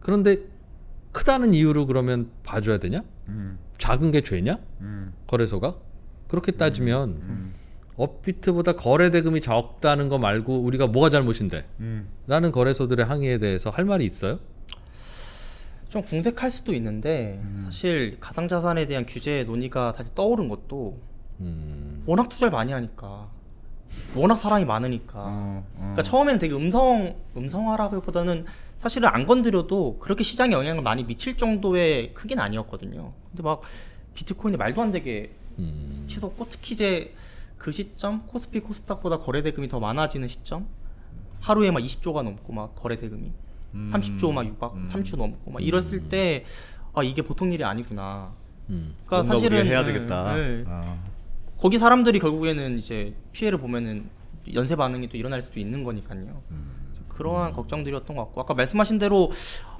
그런데 크다는 이유로 그러면 봐줘야 되냐? 음. 작은 게 죄냐? 음. 거래소가 그렇게 따지면 음. 업비트보다 거래 대금이 적다는 거 말고 우리가 뭐가 잘못인데? 음. 라는 거래소들의 항의에 대해서 할 말이 있어요? 좀 궁색할 수도 있는데 음. 사실 가상자산에 대한 규제 논의가 사실 떠오른 것도 음, 워낙 투자를 많이 하니까 워낙 사람이 많으니까 어, 어. 그러니까 처음에는 되게 음성 음성화라기보다는 사실은 안 건드려도 그렇게 시장에 영향을 많이 미칠 정도의 크기는 아니었거든요. 근데 막 비트코인이 말도 안 되게 음, 치솟고 특히 이제 그 시점 코스피 코스닥보다 거래 대금이 더 많아지는 시점 하루에 막 20조가 넘고 막 거래 대금이 음. 30조 막 육박 30조 넘고 막 이랬을 때아 이게 보통 일이 아니구나. 음. 그러니까 사실은 해야 네, 되겠다. 네. 어. 거기 사람들이 결국에는 이제 피해를 보면은 연쇄 반응이 또 일어날 수도 있는 거니까요. 그러한 걱정들이었던 것 같고 아까 말씀하신 대로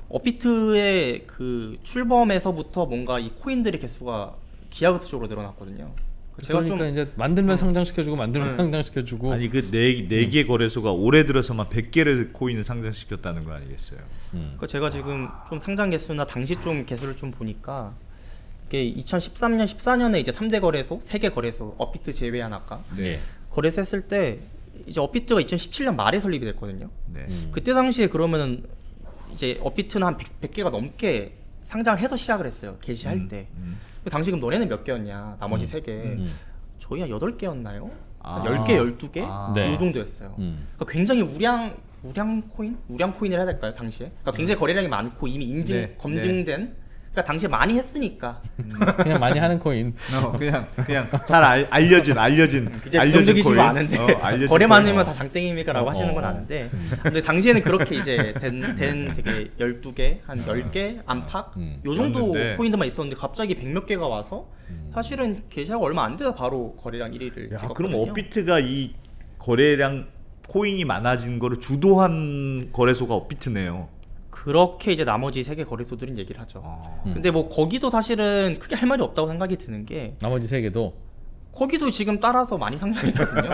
업비트의 그 출범에서부터 뭔가 이 코인들의 개수가 기하급수적으로 늘어났거든요. 제가 그러니까 좀 이제 만들면 상장시켜주고 만들면 네. 상장시켜주고 아니 그 네네 개 거래소가 올해 들어서만 100개를 코인을 상장시켰다는 거 아니겠어요? 음. 그 제가 지금 좀 상장 개수나 당시 좀 개수를 좀 보니까 이게 2013년 14년에 이제 3대 거래소, 3개 거래소, 업비트 제외한 아까 네. 거래소 했을 때 이제 업비트가 2017년 말에 설립이 됐거든요. 네. 음. 그때 당시에 그러면은 이제 업비트는 한 100, 개가 넘게 상장을 해서 시작을 했어요. 게시할 음, 때. 음. 그 당시 그럼 너네는 몇 개였냐? 나머지 세 개. 음. 저희 한 8개였나요? 아. 10개, 12개? 아. 네. 이 정도였어요. 음. 그러니까 굉장히 우량 우량 코인? 우량 코인을 해야 될까요, 당시에? 그러니까 굉장히 거래량이 많고 이미 인증 네, 검증된 그러니까 당시에 많이 했으니까 그냥 많이 하는 코인. 어, 그냥 그냥 잘 알, 알려진 알려진 이제 알려진 코인. 아는데 어, 알려진 거래 코인. 많으면 어. 다 장땡입니까라고 어, 하시는 건 어. 아는데 근데 당시에는 그렇게 이제 된, 된 되게 12개 한 10개 안팎 음. 요 정도 였는데. 코인들만 있었는데 갑자기 100몇 개가 와서 사실은 게시하고 얼마 안 돼서 바로 거래량 1위를 야, 찍었거든요. 그럼 업비트가 이 거래량 코인이 많아진 거를 주도한 거래소가 업비트네요. 그렇게 이제 나머지 세개 거래소들은 얘기를 하죠. 아. 근데 뭐 거기도 사실은 크게 할 말이 없다고 생각이 드는 게 나머지 세 개도 거기도 지금 따라서 많이 상장했거든요.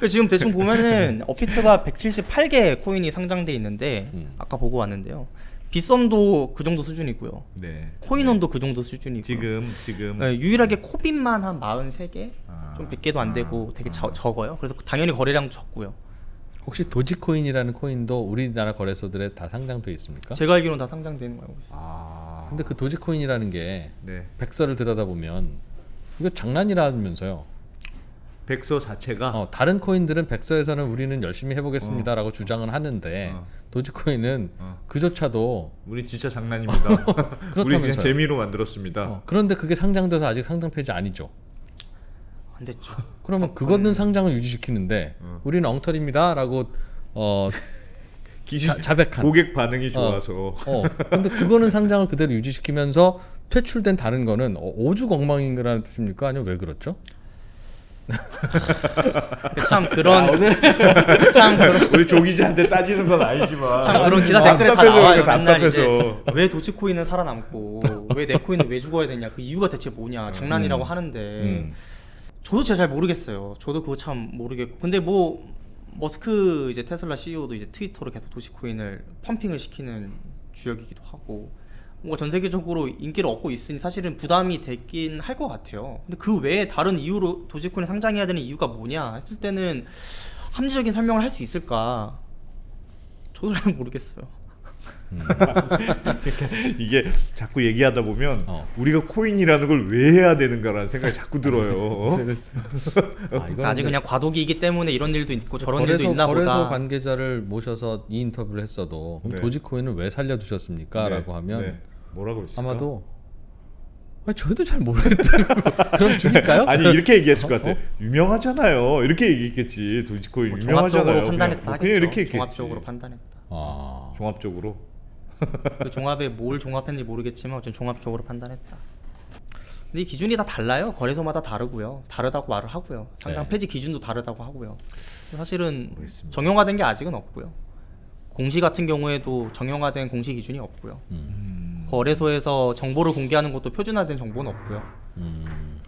그 지금 대충 보면은 업비트가 178개 코인이 상장돼 있는데 음. 아까 보고 왔는데요. 빗썸도 그 정도 수준이고요. 네. 코인원도 그 정도 수준이고. 지금 지금 네, 유일하게 코빗만 한 43개, 아. 좀 100개도 안 되고 되게 저- 적어요. 그래서 당연히 거래량도 적고요. 혹시 도지코인이라는 코인도 우리나라 거래소들에 다 상장돼 있습니까? 제가 알기로는 다 상장되는 거 알고 있어요. 아. 근데 그 도지코인이라는 게 네. 백서를 들여다보면 이거 장난이라면서요. 백서 자체가 어, 다른 코인들은 백서에서는 우리는 열심히 해보겠습니다라고 주장은 하는데 어. 도지코인은 어. 그조차도 우리 진짜 장난입니다. 우리 그냥. 재미로 만들었습니다. 어, 그런데 그게 상장돼서 아직 상장 폐지 아니죠. 안 됐죠. 그러면 그거는 상장을 유지시키는데 어. 우리는 엉터리입니다라고 어, 기준 자, 자백한. 고객 반응이 좋아서 어, 근데 그거는 상장을 그대로 유지시키면서 퇴출된 다른 거는 어, 오죽 엉망인가라는 뜻입니까? 아니면 왜 그렇죠? 참 그런 참 그런 우리 조기자한테 따지는 건 아니지만 참 그런 기사 댓글에 다 나와요. 그래, 맨날 이제 답답해서. 왜 도치코인은 살아남고 왜 내 코인은 왜 죽어야 되냐 그 이유가 대체 뭐냐 장난이라고 하는데 음. 저도 진짜 잘 모르겠어요. 저도 그거 참 모르겠고 근데 뭐 머스크 이제 테슬라 CEO도 이제 트위터로 계속 도치코인을 펌핑을 시키는 주역이기도 하고 뭔가 전 세계적으로 인기를 얻고 있으니 사실은 부담이 되긴 할 것 같아요. 근데 그 외에 다른 이유로 도지코인을 상장해야 되는 이유가 뭐냐 했을 때는 합리적인 설명을 할 수 있을까? 저도 잘 모르겠어요. 이게 자꾸 얘기하다 보면 어. 우리가 코인이라는 걸 왜 해야 되는가라는 생각이 자꾸 들어요. 아, 이거는 아직 이제 그냥 과도기이기 때문에 이런 일도 있고 저런 일도 거래소, 있나 거래소 보다. 관계자를 모셔서 이 인터뷰를 했어도 네. 도지코인을 왜 살려두셨습니까?라고 네, 하면 네. 뭐라고 했을까? 아마도 아니, 저희도 잘 모르겠다고 그럼 죽일까요? 아니 이렇게 얘기했을 것 어? 같아. 유명하잖아요. 이렇게 얘기했겠지. 도지코인 뭐 유명하잖아요. 종합적으로 그냥. 판단했다 뭐 하겠죠. 그냥 이렇게. 종합적으로 판단했다. 아, 종합적으로. 그 종합에 뭘 종합했는지 모르겠지만 어쨌든 종합적으로 판단했다. 근데 이 기준이 다 달라요. 거래소마다 다르고요. 다르다고 말을 하고요. 상장 네. 폐지 기준도 다르다고 하고요. 사실은 모르겠습니다. 정형화된 게 아직은 없고요. 공시 같은 경우에도 정형화된 공시 기준이 없고요. 음, 거래소에서 정보를 공개하는 것도 표준화된 정보는 없고요. 음.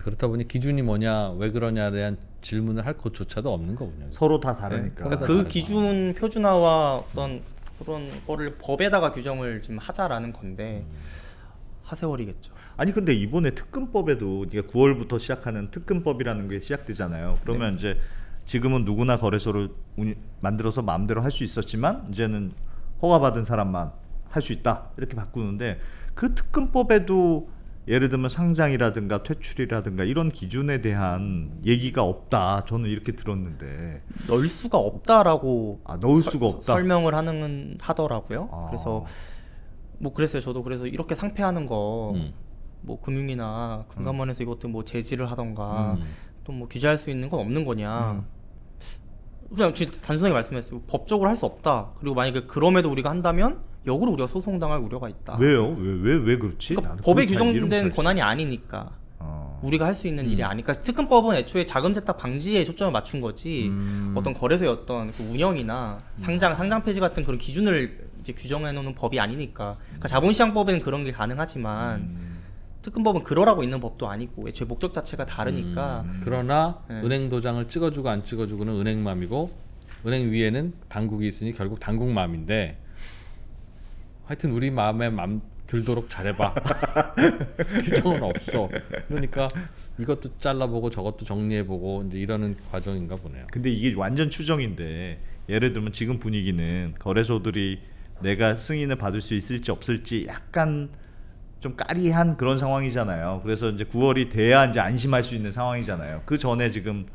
그렇다 보니 기준이 뭐냐, 왜 그러냐에 대한 질문을 할 곳조차도 없는 거군요. 서로 다 다르니까. 그러니까 다그 다르다. 기준 표준화와 어떤 그런 거를 법에다가 규정을 지금 하자라는 건데 파세월이겠죠. 아니 근데 이번에 특근법에도 이게 9월부터 시작하는 특근법이라는 게 시작되잖아요. 그러면 이제 지금은 누구나 거래소를 운이- 만들어서 마음대로 할 수 있었지만 이제는 허가받은 사람만 할 수 있다 이렇게 바꾸는데 그 특근법에도 예를 들면 상장이라든가 퇴출이라든가 이런 기준에 대한 얘기가 없다. 저는 이렇게 들었는데 넣을 수가 없다라고 아 넣을 설- 수가 없다. 설명을 하는 하더라고요. 아. 그래서 뭐 그랬어요. 저도 그래서 이렇게 상폐하는 거 음. 뭐 금융이나 금감원에서 이것도 뭐 제지를 하던가 음. 또뭐 규제할 수 있는 건 없는 거냐. 음. 그냥 단순하게 말씀했어요. 법적으로 할 수 없다. 그리고 만약에 그럼에도 우리가 한다면 역으로 우리가 소송당할 우려가 있다. 왜요? 왜 왜 왜 그렇지? 그러니까 법에 규정된. 권한이 아니니까 어. 우리가 할 수 있는 음. 일이 아니니까 특근법은 애초에 자금 세탁 방지에 초점을 맞춘 거지 음. 어떤 거래소의 어떤 그 운영이나 상장 상장 폐지 같은 그런 기준을 이제 규정해 놓는 법이 아니니까 그러니까 자본시장법에는 그런 게 가능하지만 음. 특근법은 그러라고 있는 법도 아니고 애초에 목적 자체가 다르니까 음. 그러나 네. 은행 도장을 찍어주고 안 찍어주고는 은행 맘이고 은행 위에는 당국이 있으니 결국 당국 맘인데 하여튼 우리 마음에 맘 들도록 잘해봐 규정은 없어 그러니까 이것도 잘라보고 저것도 정리해보고 이제 이러는 과정인가 보네요 근데 이게 완전 추정인데 예를 들면 지금 분위기는 거래소들이 내가 승인을 받을 수 있을지 없을지 약간 좀 까리한 그런 상황이잖아요. 그래서 이제 9월이 돼야 이제 안심할 수 있는 상황이잖아요. 그 전에 지금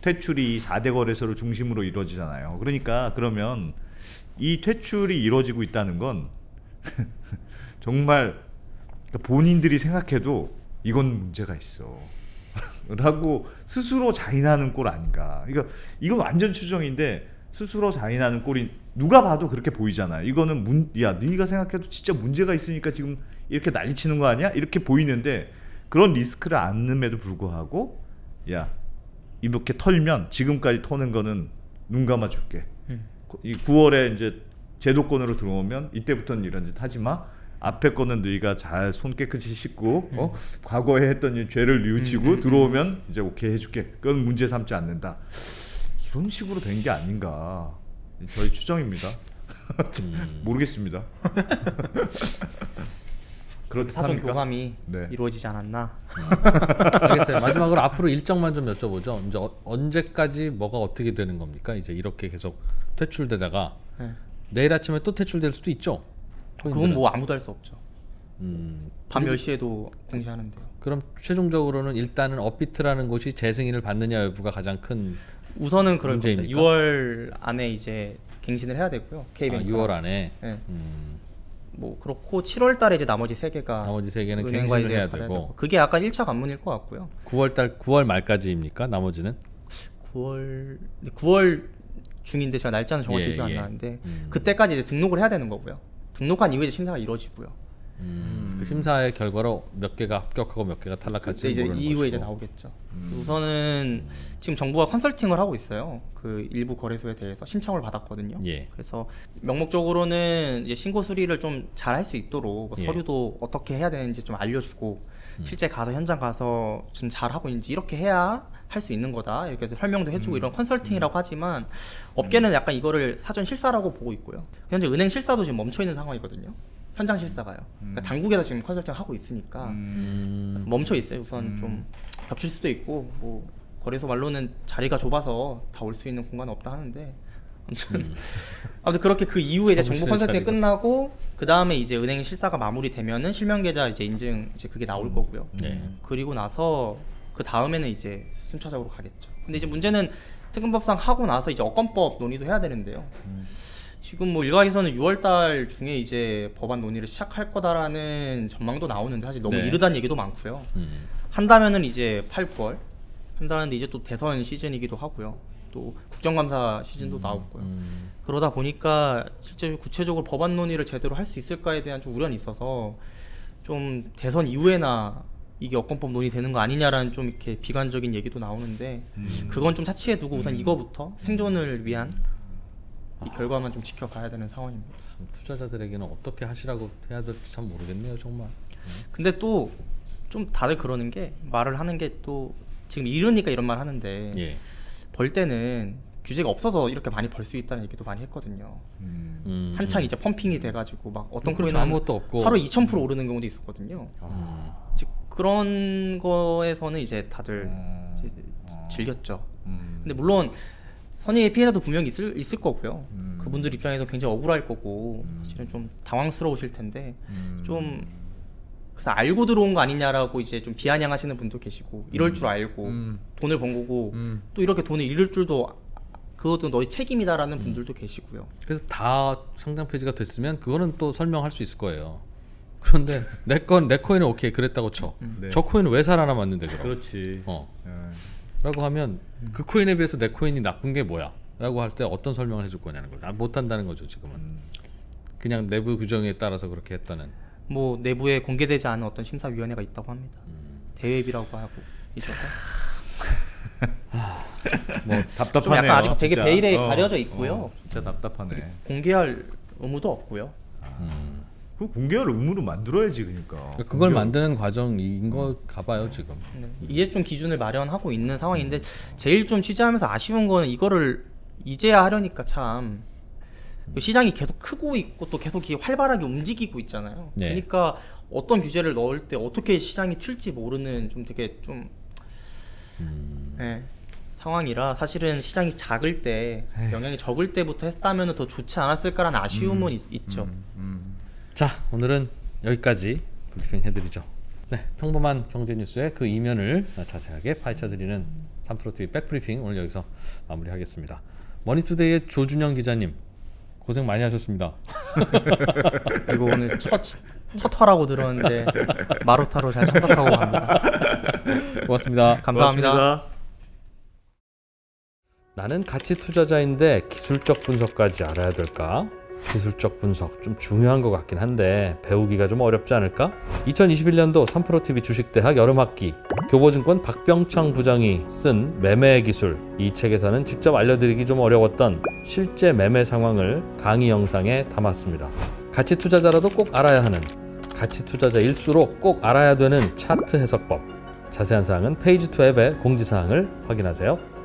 퇴출이 4대 거래소를 중심으로 이루어지잖아요. 그러니까 그러면 이 퇴출이 이루어지고 있다는 건 정말 본인들이 생각해도 이건 문제가 있어. 라고 스스로 자인하는 꼴 아닌가. 이거 이건 완전 추정인데 스스로 자인하는 꼴이 누가 봐도 그렇게 보이잖아요. 이거는 문, 야 네가 생각해도 진짜 문제가 있으니까 지금 이렇게 난리치는 거 아니야? 이렇게 보이는데 그런 리스크를 안음에도 불구하고 야 이렇게 털면 지금까지 터는 거는 눈 감아 줄게. 이 9월에 이제 제도권으로 들어오면 이때부터는 이런 짓 하지 마. 앞에 거는 너희가 잘 손 깨끗이 씻고 어? 과거에 했던 이 죄를 뉘우치고 들어오면 이제 오케이 해줄게. 그건 문제 삼지 않는다. 이런 식으로 된 게 아닌가. 저희 추정입니다. 모르겠습니다. 그렇게 사전? 교감이 네. 이루어지지 않았나. 알겠어요 마지막으로 앞으로 일정만 좀 여쭤보죠 이제 어- 언제까지 뭐가 어떻게 되는 겁니까 이제 이렇게 계속 퇴출되다가 네. 내일 아침에 또 퇴출될 수도 있죠 그건 뭐 아무도 할 수 없죠. 음, 밤 10시에도 공시하는데요. 그럼 최종적으로는 일단은 업비트라는 곳이 재승인을 받느냐 여부가 가장 큰 우선은 그럴 겁니다. 문제입니까? 6월 안에 이제 갱신을 해야 되고요. 아, K뱅크. 6월 안에 네. 음, 뭐 그렇고 7월 달에 이제 나머지 세 개가 나머지 세 개는 갱신을 해야 받아야 되고 그게 약간 1차 관문일 것 같고요. 9월 달 9월 말까지입니까? 나머지는 9월 9월 중인데 제가 날짜는 정확히 예, 기억 안 예. 나는데 음. 그때까지 이제 등록을 해야 되는 거고요. 등록한 이후에 이제 심사가 이루어지고요. 음, 그 심사의 결과로 몇 개가 합격하고 몇 개가 탈락할지 이제 모르는 이후에 것이고. 이제 나오겠죠. 우선은 지금 정부가 컨설팅을 하고 있어요. 그 일부 거래소에 대해서 신청을 받았거든요. 예. 그래서 명목적으로는 이제 신고 수리를 좀 잘 할 수 있도록 뭐 예. 서류도 어떻게 해야 되는지 좀 알려주고 실제 가서 현장 가서 지금 잘 하고 있는지 이렇게 해야 할 수 있는 거다 이렇게 설명도 해주고 이런 컨설팅이라고 하지만 업계는 약간 이거를 사전 실사라고 보고 있고요. 현재 은행 실사도 지금 멈춰 있는 상황이거든요. 현장 실사가요. 그러니까 당국에서 지금 컨설팅 하고 있으니까 음, 멈춰 있어요. 우선 좀 겹칠 수도 있고 뭐 거래소 말로는 자리가 좁아서 다 올 수 있는 공간은 없다 하는데 아무튼 아무튼 그렇게 그 이후에 이제 정보 컨설팅이 자리가. 끝나고 그 다음에 이제 은행 실사가 마무리되면은 실명 계좌 이제 인증 이제 그게 나올 거고요. 네. 그리고 나서 그 다음에는 이제 순차적으로 가겠죠. 근데 이제 문제는 특근법상 하고 나서 이제 어건법 논의도 해야 되는데요. 지금 뭐 일각에서는 6월달 중에 이제 법안 논의를 시작할 거다라는 전망도 나오는데 사실 너무 네. 이르다는 얘기도 많고요. 음. 한다면은 이제 8, 9월 한다는데 이제 또 대선 시즌이기도 하고요. 또 국정감사 시즌도 나오고요. 음. 그러다 보니까 실제 구체적으로 법안 논의를 제대로 할 수 있을까에 대한 좀 우려는 있어서 좀 대선 이후에나 이게 어권법 논의되는 거 아니냐라는 좀 이렇게 비관적인 얘기도 나오는데 그건 좀 차치해 두고 우선 이거부터 생존을 위한 이 결과만 좀 지켜가야 되는 상황입니다. 참 투자자들에게는 어떻게 하시라고 해야 될지 참 모르겠네요 정말 근데 또 좀 다들 그러는 게 말을 하는 게 또 지금 이러니까 이런 말 하는데 예. 벌 때는 규제가 없어서 이렇게 많이 벌 수 있다는 얘기도 많이 했거든요. 음, 한창 이제 펌핑이 돼가지고 막 어떤 그렇죠. 코인은 아무것도 없고. 하루 2,000% 오르는 경우도 있었거든요. 음. 즉 그런 거에서는 이제 다들 어. 이제 즐겼죠. 음. 근데 물론 선의의 피해자도 분명히 있을, 있을 거고요. 음. 그분들 입장에서 굉장히 억울할 거고 사실은 좀 당황스러우실 텐데 음. 좀 그래서 알고 들어온 거 아니냐라고 이제 좀 비아냥하시는 분도 계시고 이럴 줄 알고 음. 돈을 번 거고 음. 또 이렇게 돈을 잃을 줄도 그것도 너희 책임이다라는 분들도 계시고요. 그래서 다 상장 폐지가 됐으면 그거는 또 설명할 수 있을 거예요. 그런데 내 건 내 코인은 오케이 그랬다고 쳐. 네. 저 코인은 왜 살아남았는데 그럼? 그렇지. 어. 예. 라고 하면 그 코인에 비해서 내 코인이 나쁜 게 뭐야? 라고 할 때 어떤 설명을 해줄 거냐는 거죠. 아, 못 한다는 거죠, 지금은. 음. 그냥 내부 규정에 따라서 그렇게 했다는. 뭐 내부에 공개되지 않은 어떤 심사위원회가 있다고 합니다. 음. 대회비라고 하고 있어서 뭐 답답하네요. 좀 약간 아직 되게 진짜. 베일에 어, 가려져 있고요. 어, 진짜 답답하네. 공개할 의무도 없고요. 그 공개할 의무를 만들어야지 그러니까. 그걸 공개- 만드는 과정인 거 가봐요, 지금. 네, 이제 좀 기준을 마련하고 있는 상황인데 제일 좀 취재하면서 아쉬운 거는 이거를 이제야 하려니까 참그 시장이 계속 크고 있고 또 계속 활발하게 움직이고 있잖아요. 네. 그러니까 어떤 규제를 넣을 때 어떻게 시장이 튈지 모르는 좀 되게 좀 네, 상황이라 사실은 시장이 작을 때 영향이 적을 때부터 했다면 더 좋지 않았을까라는 아쉬움은 있, 있죠. 음. 자, 오늘은 여기까지 브리핑 해드리죠. 네, 평범한 경제 뉴스의 그 이면을 자세하게 파헤쳐드리는 3프로TV 백브리핑 오늘 여기서 마무리하겠습니다. 머니투데이의 조준영 기자님 고생 많이 하셨습니다. 그리고 오늘 첫, 첫 화라고 들었는데 마루타로 잘 참석하고 갑니다. 고맙습니다. 감사합니다. 고맙습니다. 나는 가치 투자자인데 기술적 분석까지 알아야 될까? 기술적 분석 좀 중요한 것 같긴 한데 배우기가 좀 어렵지 않을까? 2021년도 3프로TV 주식대학 여름학기 교보증권 박병창 부장이 쓴 매매 기술 이 책에서는 직접 알려드리기 좀 어려웠던 실제 매매 상황을 강의 영상에 담았습니다. 가치 투자자라도 꼭 알아야 하는 가치 투자자일수록 꼭 알아야 되는 차트 해석법 자세한 사항은 페이지2 앱의 공지사항을 확인하세요.